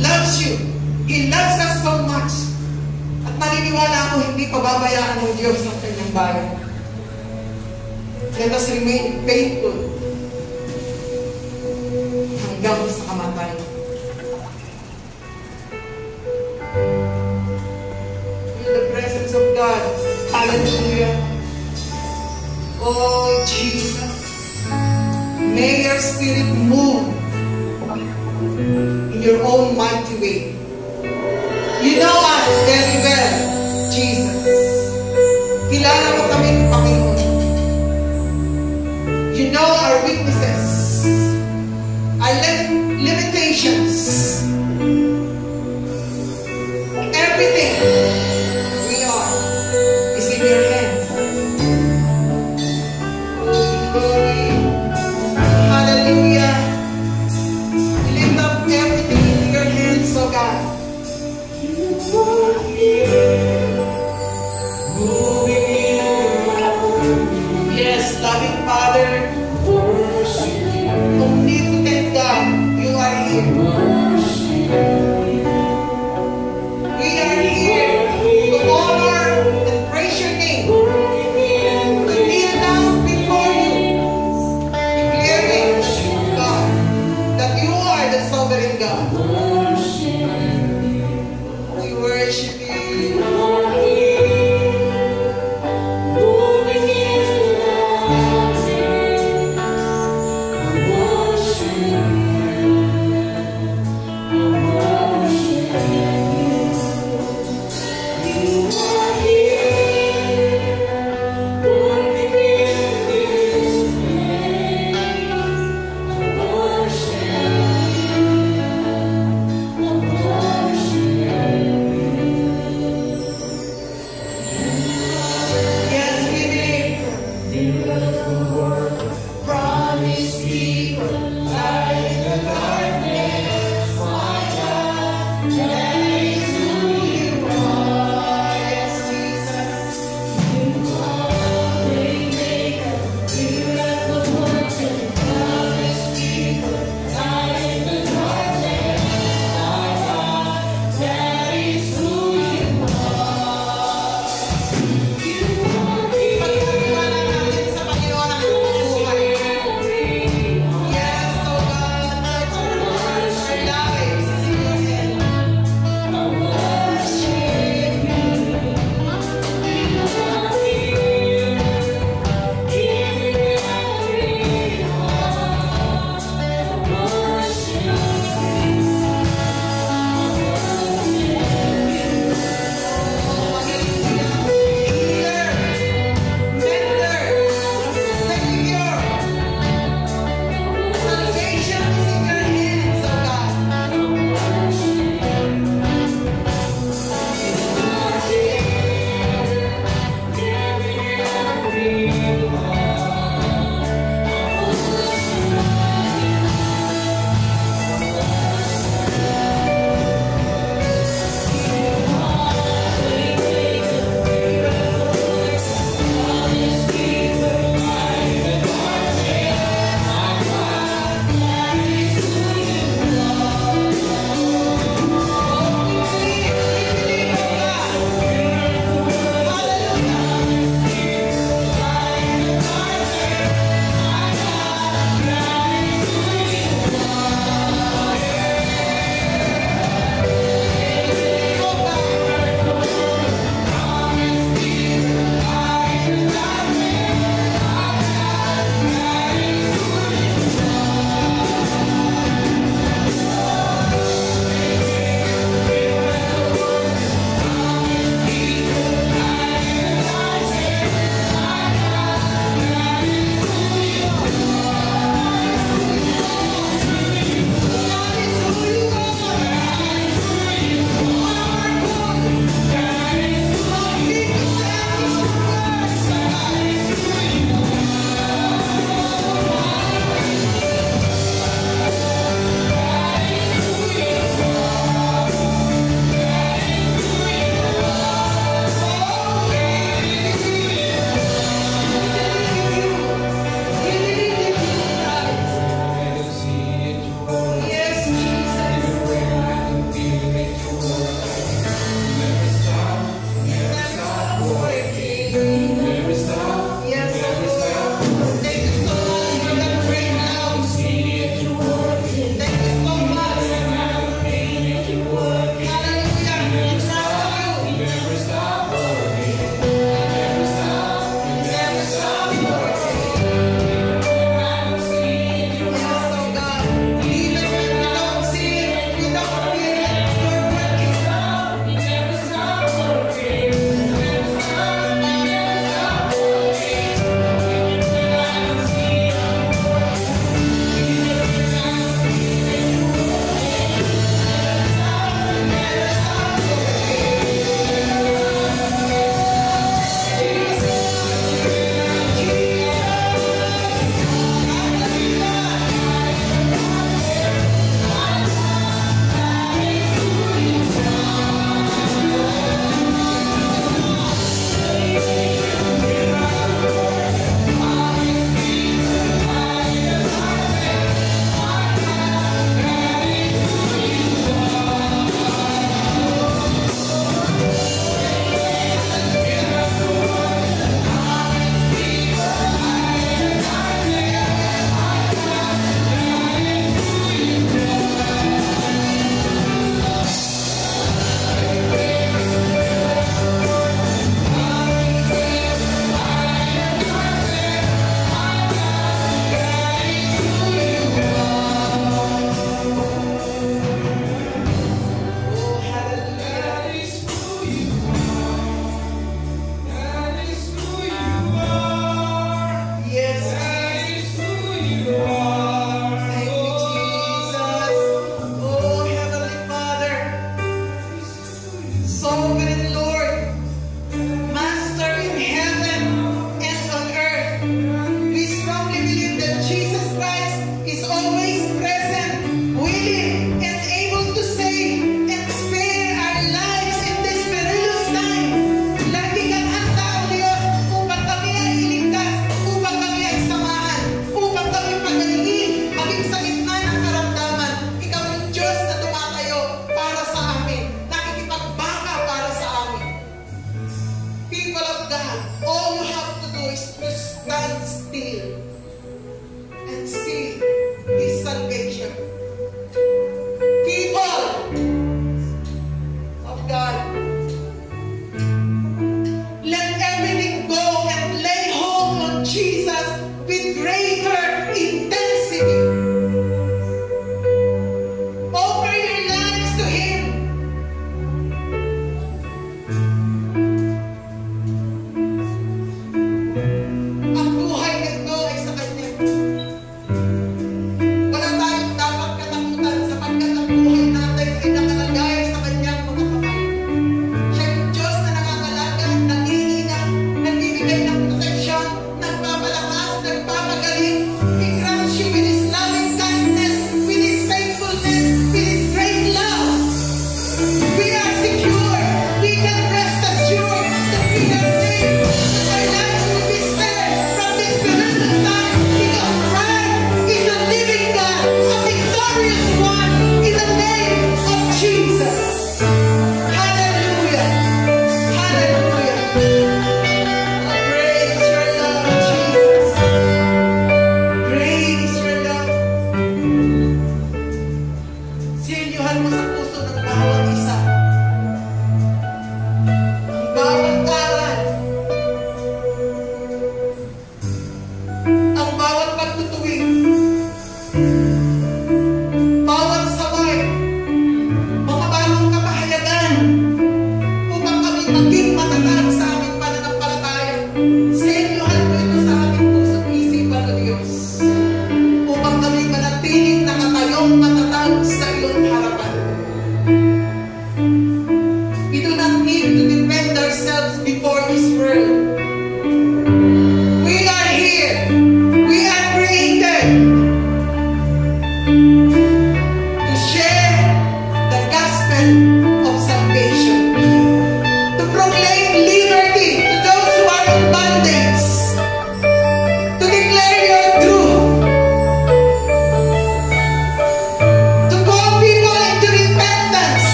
loves you. He loves us so much. At maniniwala ako, hindi pababayaan ng Diyos ang kanyang bayan. Let us remain faithful hanggang sa kamatayan. In the presence of God, hallelujah. Oh, Jesus. May your spirit move your own mighty way. You know us very well, Jesus. Kilala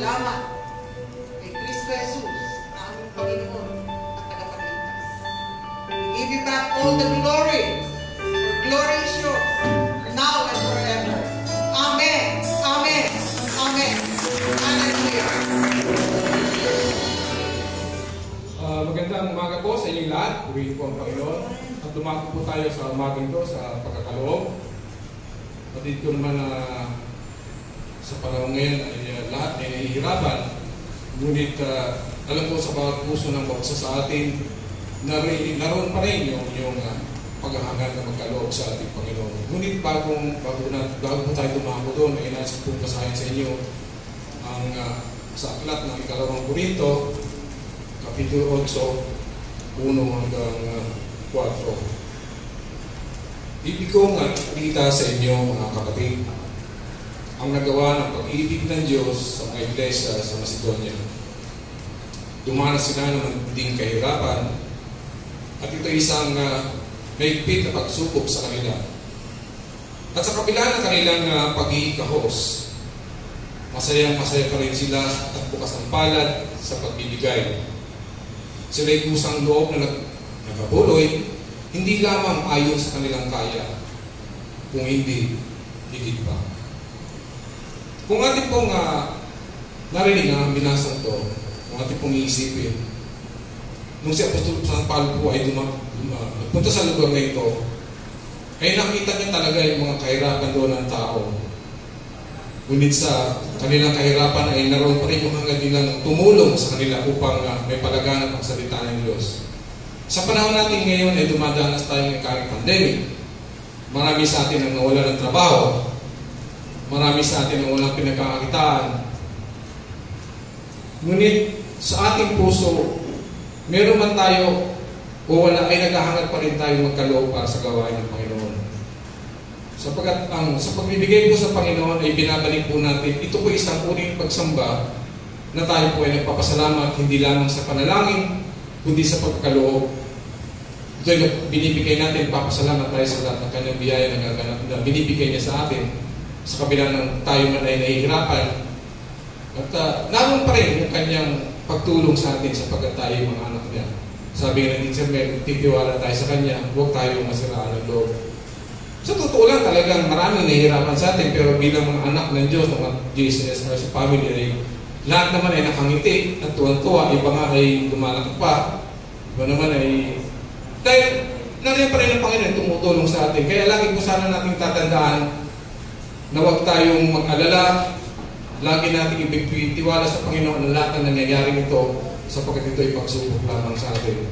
Salamat kay Kristo Jesus na aming Panginoon at tagapagligtas. We give you back all the glory. For glory is yours, now and forever. Amen. Amen. Amen. Hallelujah. Ah, magandang umaga po sa inyong lahat. Purihin po ang Panginoon. At dumako po tayo sa umagang ito sa pagkakaloob. At dito naman na sa panahon ngayon ay ah, lahat ay nahihirapan. Ngunit ah, alam po sa bawat puso ng bawat sa atin, naroon, naroon pa rin yung, yung uh, paghahangad na magkaloob sa ating Panginoon. Ngunit bagong, bago, na, bago po tayo dumako doon, ay nasa pong kasahin sa inyo ang ah, sa aklat ng ikalawang Korinto, Kapitulo 8, 1 hanggang uh, 4. Ibig kong uh, ipakita sa inyo, mga kapatid, ang nagawa ng pag-ibig ng Diyos sa mga iglesia sa Macedonia. Dumanas sila ng matinding kahirapan at ito isang uh, maigpit na pagsubok sa kanila. At sa kabila ng kanilang uh, pag-iikahos, masayang masaya pa rin sila at bukas ang palad sa pagbibigay. Sila'y kusang loob na nag nagabuloy, hindi lamang ayon sa kanilang kaya, kung hindi, higit pa. Kung ating pong uh, narinig ang binasang to, kung ating pong iisipin, nung si Apostol San Paulo po ay duma, duma, nagpunta sa lugar na ito, ay nakita niya talaga yung mga kahirapan doon ng tao. Ngunit sa kanilang kahirapan ay naroon pa rin yung hanggang nilang tumulong sa kanila upang uh, may palaganap ang salita ng Diyos. Sa panahon natin ngayon ay dumadanas tayo ng current pandemic. Marami sa atin ang nawala ng trabaho. Marami sa atin ang walang pinagkakakitaan. Ngunit sa ating puso, meron man tayo o wala ay naghahangad pa rin tayo magkaloob para sa gawain ng Panginoon. Sapagkat ang sa pagbibigay po sa Panginoon ay binabalik po natin, ito po isang uring pagsamba na tayo po ay nagpapasalamat hindi lamang sa panalangin, kundi sa pagkaloob. Ito ay binibigay natin, papasalamat tayo sa lahat ng kanyang biyaya na, na binibigay niya sa atin sa kabila ng tayo man ay nahihirapan. At uh, naroon pa rin yung kanyang pagtulong sa atin sapagkat tayo yung mga anak niya. Sabi nga ng teacher Mel, titiwala tayo sa kanya, huwag tayo masiraan ng loob. Sa totoo lang talagang maraming nahihirapan sa atin pero bilang mga anak ng Diyos, ng GSSR sa family ay lahat naman ay nakangiti at tuwan-tuwa, iba nga ay lumalaki pa. Iba naman ay dahil nariyan pa rin ang Panginoon tumutulong sa atin. Kaya lagi ko sana nating tatandaan na huwag tayong mag-alala, lagi nating ibigtiwala sa Panginoon ang lahat ng nangyayari nito sapagkat ito ay pagsubok lamang sa atin.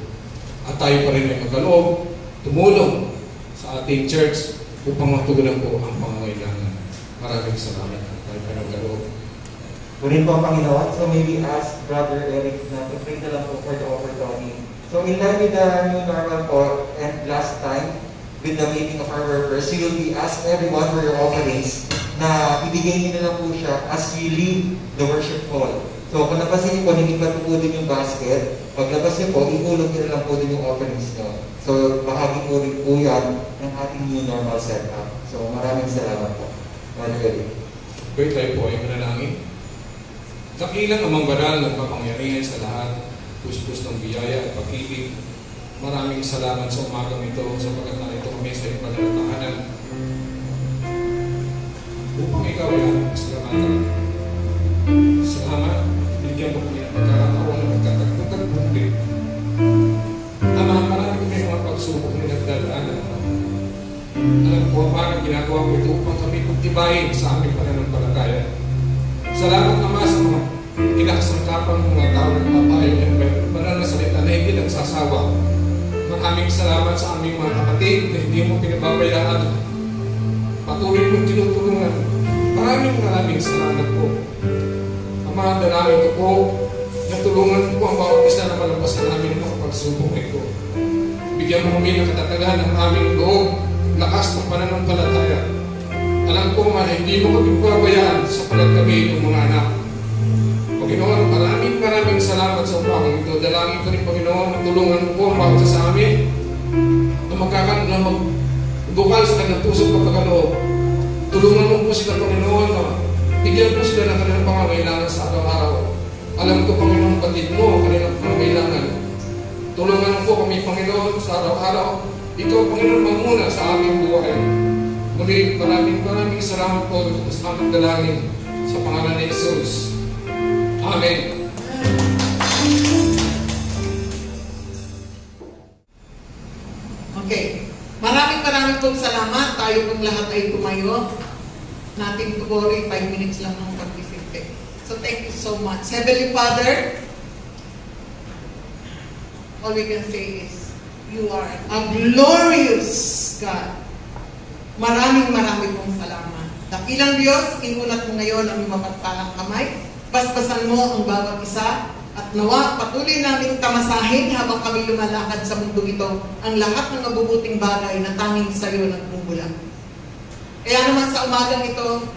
At tayo pa rin ay magkaloob, tumulong sa ating church upang matugunan po ang pangangailangan. Maraming salamat. Tayo pa nagkaloob. Kunin po ang Panginoon. So maybe ask Brother Eric na to-pray na lang po for the overcoming. So in line with the new normal po, and last time, with the meeting of our workers, we will be asked everyone for your offerings na ibigay niyo na lang po siya as we leave the worship hall. So kung napansin niyo po, hindi pa po din yung basket. Paglabas niyo po, iulog niyo na lang po din yung offerings niyo. So bahagi po rin po yan ng ating new normal setup. So maraming salamat po. Eric. Pray tayo po ay manalangin. Dakilang amang banal ng kapangyarihan sa lahat, puspos ng biyaya at pag-ibig, maraming salamat sa umagang ito sapagkat narito kami sa iyong banal na tahanan upang ikaw ay aming pasalamatan. Salamat, bigyan mo kami ng pagkakataon na magkatagpag muli. Ama, marami kami mga pagsubok na nagdadaanan. Alam ko, parang ginagawa ko ito upang kami pagtibayin sa aming pananampalataya. Salamat naman sa mga kinakasangkapan ng mga tao ng papayo ng banal na salita na hindi nagsasawa. Maraming salamat sa aming mga kapatid na hindi mo pinababayaan. Patuloy mong tinutulungan. Maraming maraming salamat po. Ama, dalangin ko po na tulungan po ang bawat isa na malampasan namin ang pagsubok ito. Bigyan mo kami ng katatagan ng aming loob, lakas ng pananampalataya. Alam ko ma, hindi mo kami pabayaan sa palat kami ng mga anak. Panginoon, maraming maraming salamat sa umagang ito. Dalangin ko rin, Panginoon, tulungan mo po ang bawat sa amin na magkakan na magbukal sila ng pusong pagkakaloob. Tulungan mo po sila, Panginoon, na bigyan po sila ng kanilang pangangailangan sa araw-araw. Alam ko, Panginoon, batid mo ang kanilang pangangailangan. Tulungan mo po kami, Panginoon, sa araw-araw. Ikaw, Panginoon, mamuna sa aming buhay. Muli, maraming maraming salamat po sa aming dalangin sa pangalan ni Jesus. Amen. Okay. Maraming maraming pong salamat. Tayo pong lahat ay tumayo. Natin tugori, 5 minutes lang ng pag-isipte. So thank you so much. Heavenly Father, all we can say is, you are a glorious God. Maraming maraming pong salamat. Dakilang Diyos, inunat mo ngayon ang mapagpalang kamay. Basbasan mo ang bawat isa at nawa, patuloy namin tamasahin habang kami lumalakad sa mundo ito ang lahat ng mabubuting bagay na tanging sa iyo nagmumula. Kaya naman sa umagang ito,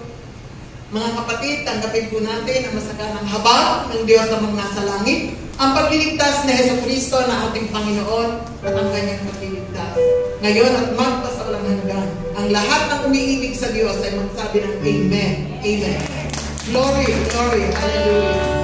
mga kapatid, tanggapin po natin ang masaganang habang ng Diyos na mga nasa langit, ang pagliligtas ni Heso Kristo na ating Panginoon at ang kanyang pagliligtas. Ngayon at magpasawalang hanggan, ang lahat ng umiibig sa Diyos ay magsabi ng Amen. Amen. Glory, glory, hallelujah.